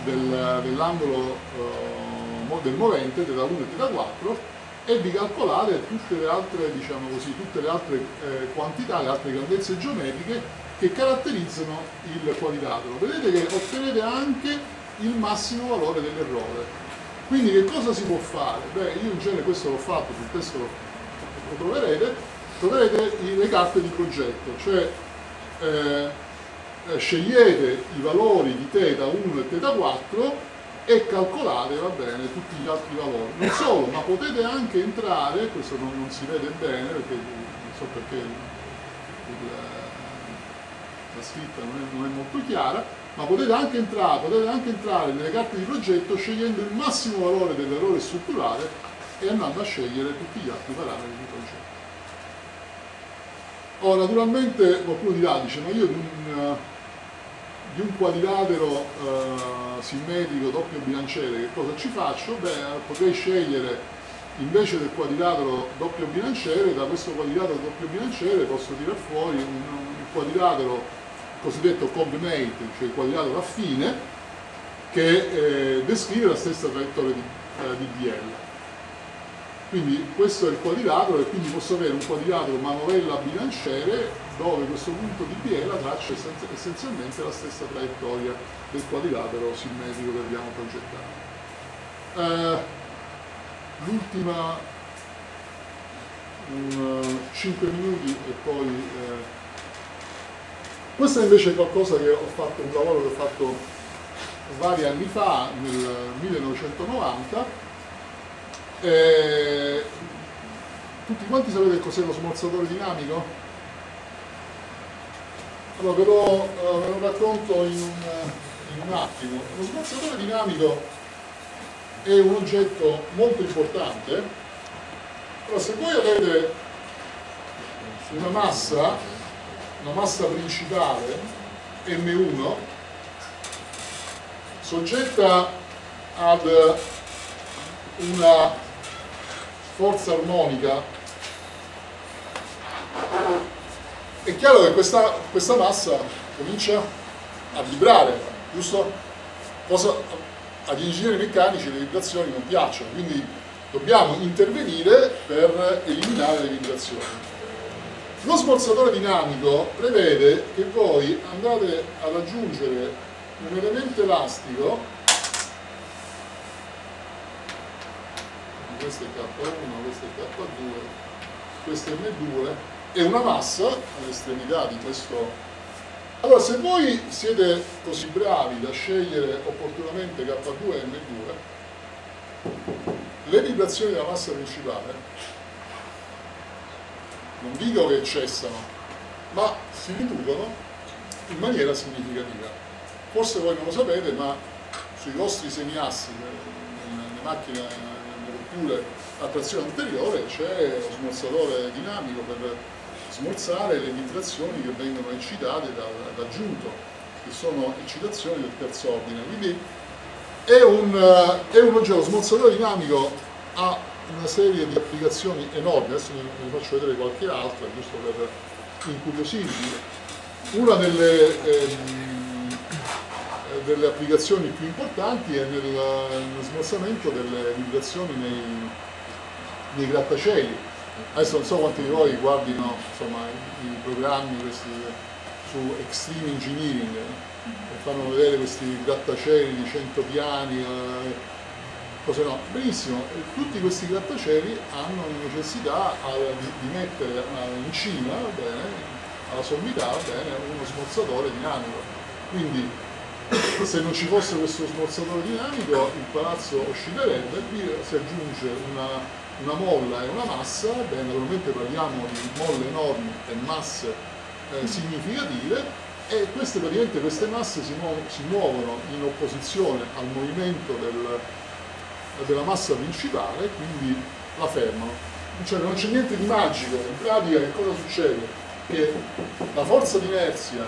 del, dell'angolo uh, del movente, da 1 e da 4, e vi calcolate tutte le altre, diciamo così, tutte le altre eh, quantità, le altre grandezze geometriche che caratterizzano il quadrilatero. Vedete che ottenete anche il massimo valore dell'errore quindi che cosa si può fare? Beh, io in genere questo l'ho fatto, sul testo lo, troverete, troverete le carte di progetto, cioè eh, eh scegliete i valori di θ 1 e θ 4 e calcolate, va bene, tutti gli altri valori. Non solo, ma potete anche entrare, questo non, non si vede bene perché non so perché il, la scritta non è, non è molto chiara, ma potete anche, entrare, potete anche entrare nelle carte di progetto scegliendo il massimo valore dell'errore strutturale e andando a scegliere tutti gli altri parametri di progetto. Ora, naturalmente qualcuno dirà, dice, ma io di un, di un quadrilatero uh, simmetrico doppio bilanciere che cosa ci faccio? Beh, potrei scegliere invece del quadrilatero doppio bilanciere, da questo quadrilatero doppio bilanciere posso tirare fuori un, un quadrilatero cosiddetto combinate, cioè il quadrilatero affine, che eh, descrive la stessa traiettoria di, eh, di DL. Quindi questo è il quadrilatero e quindi posso avere un quadrilatero manovella bilanciere dove questo punto di biela traccia essenzialmente la stessa traiettoria del quadrilatero simmetrico che abbiamo progettato. Eh, L'ultima, 5 minuti e poi eh, questo è invece qualcosa che ho fatto, un lavoro che ho fatto vari anni fa, nel 1990. E tutti quanti sapete cos'è lo smorzatore dinamico? Allora ve lo, ve lo racconto in un, in un attimo. Lo smorzatore dinamico è un oggetto molto importante. Allora, se voi avete una massa una massa principale M1 soggetta ad una forza armonica è chiaro che questa, questa massa comincia a vibrare, giusto? Cosa, agli ingegneri meccanici le vibrazioni non piacciono, quindi dobbiamo intervenire per eliminare le vibrazioni. Lo smorzatore dinamico prevede che voi andate ad aggiungere un elemento elastico, questo è K1, questo è K2, questo è M2 e una massa all'estremità di questo. Allora se voi siete così bravi da scegliere opportunamente K2 e M2, le vibrazioni della massa principale non dico che cessano, ma si riducono in maniera significativa. Forse voi non lo sapete, ma sui vostri semiassi, nelle macchine nelle vetture a trazione anteriore c'è lo smorzatore dinamico per smorzare le vibrazioni che vengono eccitate dal, giunto, che sono eccitazioni del terzo ordine. Quindi è un, è un oggetto, lo smorzatore dinamico ha una serie di applicazioni enormi, adesso ne faccio vedere qualche altra, giusto per incuriosirvi. Una delle, ehm, delle, applicazioni più importanti è nel, nel smorzamento delle vibrazioni nei, nei grattacieli Adesso non so quanti di voi guardino insomma, i programmi questi, su Extreme Engineering e fanno vedere questi grattacieli di 100 piani, eh, cose no. Benissimo, tutti questi grattacieli hanno necessità di, mettere eh, in cima, bene, alla sommità, bene, uno smorzatore dinamico. Quindi se non ci fosse questo smorzatore dinamico il palazzo oscillerebbe e qui si aggiunge una una molla e una massa, beh, naturalmente parliamo di molle enormi e masse eh, significative e queste, praticamente queste masse si, muovono, si muovono in opposizione al movimento del, della massa principale, quindi la fermano. Cioè non c'è niente di magico, in pratica che cosa succede? Che la forza di inerzia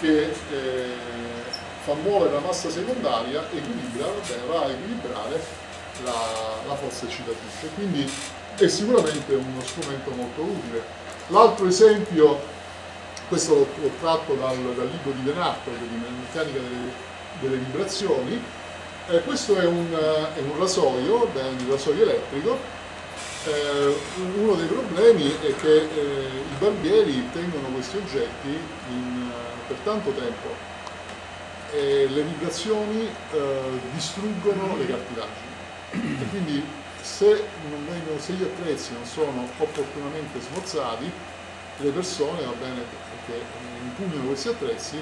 che eh, fa muovere la massa secondaria equilibra, va a equilibrare la, la forza eccitatrice, quindi è sicuramente uno strumento molto utile. L'altro esempio, questo l'ho tratto dal, dal, libro di Denarco, di meccanica delle, delle vibrazioni, eh, questo è un, è un, rasoio, un rasoio elettrico, eh, uno dei problemi è che eh, i barbieri tengono questi oggetti in, per tanto tempo e le vibrazioni eh, distruggono le cartilagini. E quindi se, vengono, se, gli attrezzi non sono opportunamente smorzati, le persone bene, che impugnano questi attrezzi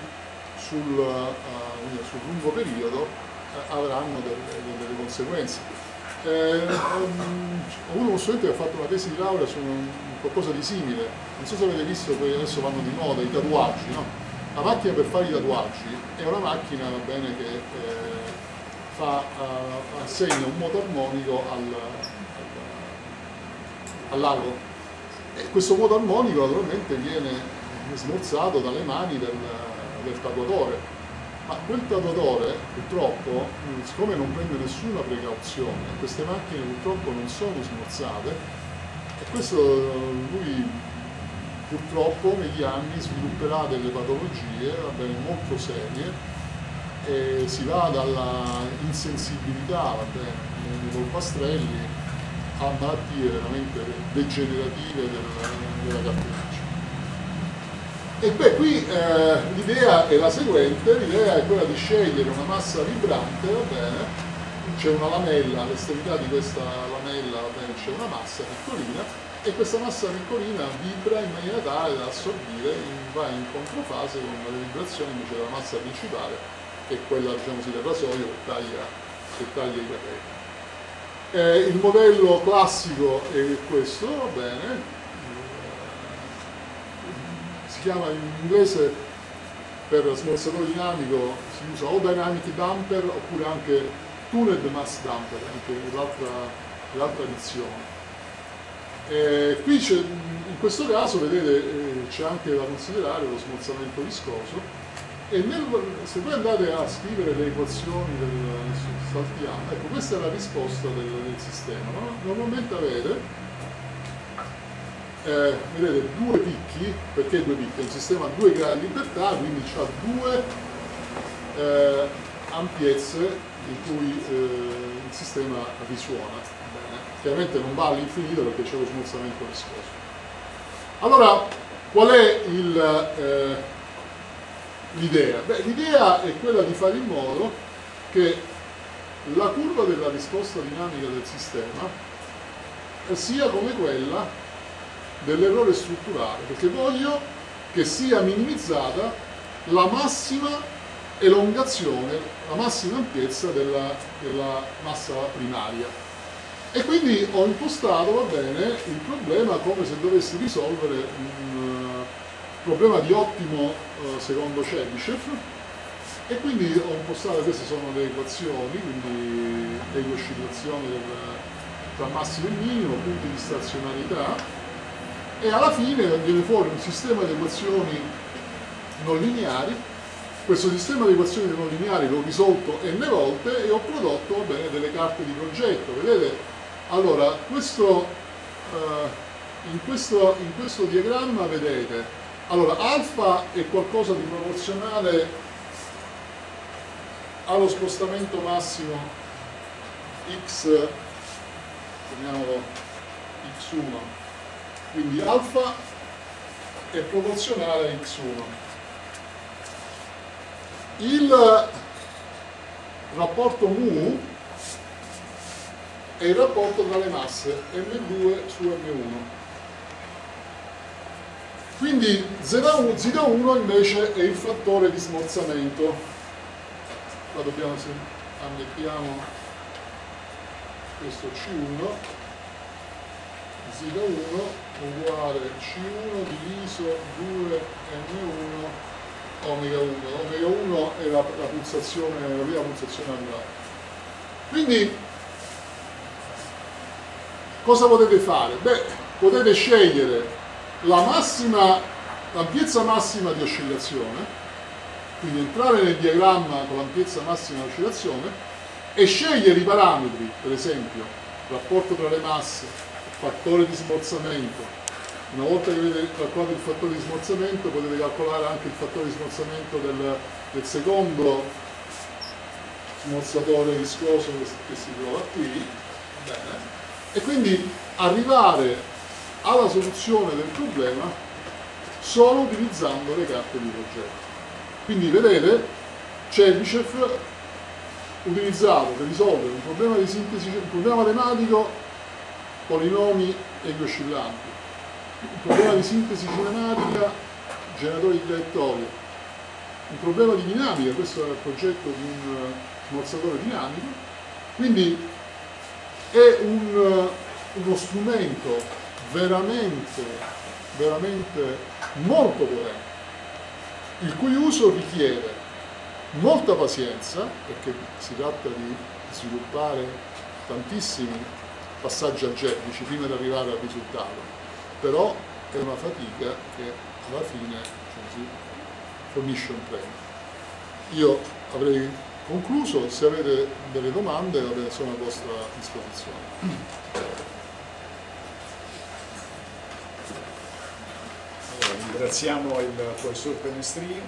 sul, uh, sul lungo periodo avranno delle, delle conseguenze. Eh, ho avuto uno studente che ha fatto una tesi di laurea su qualcosa di simile, non so se avete visto che adesso vanno di moda i tatuaggi, no? la macchina per fare i tatuaggi è una macchina bene, che eh, fa, uh, assegna un moto armonico al, al, all'ago. E questo moto armonico naturalmente viene smorzato dalle mani del, del tatuatore. Ma quel tatuatore purtroppo, siccome non prende nessuna precauzione, queste macchine purtroppo non sono smorzate e questo lui purtroppo negli anni svilupperà delle patologie bene, molto serie e si va dalla insensibilità nei polpastrelli a malattie veramente degenerative della, della cartilagine. E beh, qui eh, l'idea è la seguente, l'idea è quella di scegliere una massa vibrante, va bene, c'è una lamella, all'estremità di questa lamella c'è una massa piccolina e questa massa piccolina vibra in maniera tale da assorbire, in, va in controfase con le vibrazioni invece della massa principale che è quella diciamo così, del rasoio che taglia, che taglia i capelli. Eh, il modello classico è questo, va bene, chiama in inglese per smorzatore dinamico si usa o dynamic damper oppure anche tuned mass damper, anche l'altra edizione. Eh, qui in questo caso vedete eh, c'è anche da considerare lo smorzamento viscoso e nel, se voi andate a scrivere le equazioni del saltiamo, ecco questa è la risposta del, del sistema. No? Normalmente avete, eh, vedete, due picchi, perché due picchi? Un sistema a due gradi di libertà, quindi ha due eh, ampiezze in cui eh, il sistema risuona. Bene. Chiaramente non va all'infinito perché c'è lo smorzamento viscoso. Allora, qual è il eh, l'idea? Beh, l'idea è quella di fare in modo che la curva della risposta dinamica del sistema sia come quella dell'errore strutturale, perché voglio che sia minimizzata la massima elongazione, la massima ampiezza della, della massa primaria. E quindi ho impostato, va bene, il problema come se dovessi risolvere un problema di ottimo eh, secondo Chebyshev E quindi ho impostato, queste sono le equazioni, quindi le oscillazioni tra massimo e minimo, punti di stazionarietà, e alla fine viene fuori un sistema di equazioni non lineari. Questo sistema di equazioni non lineari l'ho risolto n volte e ho prodotto bene, delle carte di progetto. Vedete? Allora, questo, uh, in, questo, in questo diagramma vedete, allora alfa è qualcosa di proporzionale allo spostamento massimo x, chiamiamolo x1, quindi alfa è proporzionale a x1. Il rapporto mu è il rapporto tra le masse m2 su m1. Quindi Z1 invece è il fattore di smorzamento qua dobbiamo ammettiamo questo C1 zeta 1 uguale C1 diviso 2N1 omega 1 omega 1 è la, la pulsazione la prima pulsazione angolare quindi cosa potete fare? beh potete scegliere la massima l'ampiezza massima di oscillazione quindi entrare nel diagramma con l'ampiezza massima di oscillazione e scegliere i parametri, per esempio rapporto tra le masse, fattore di smorzamento. Una volta che avete calcolato il fattore di smorzamento potete calcolare anche il fattore di smorzamento del, del secondo smorzatore viscoso che, si trova qui. Bene. E quindi arrivare alla soluzione del problema solo utilizzando le carte di progetto. Quindi vedete, Chebyshev utilizzato per risolvere un problema di sintesi, un problema matematico, polinomi equoscillanti, un problema di sintesi cinematica, generatori di traiettorie, un problema di dinamica, questo era il progetto di un smorzatore dinamico, quindi è un, uno strumento veramente, veramente molto potente il cui uso richiede molta pazienza, perché si tratta di sviluppare tantissimi passaggi algebrici prima di arrivare al risultato, però è una fatica che alla fine così, fornisce un premio. Io avrei concluso, se avete delle domande sono a vostra disposizione.
ringraziamo il professor Penestrini.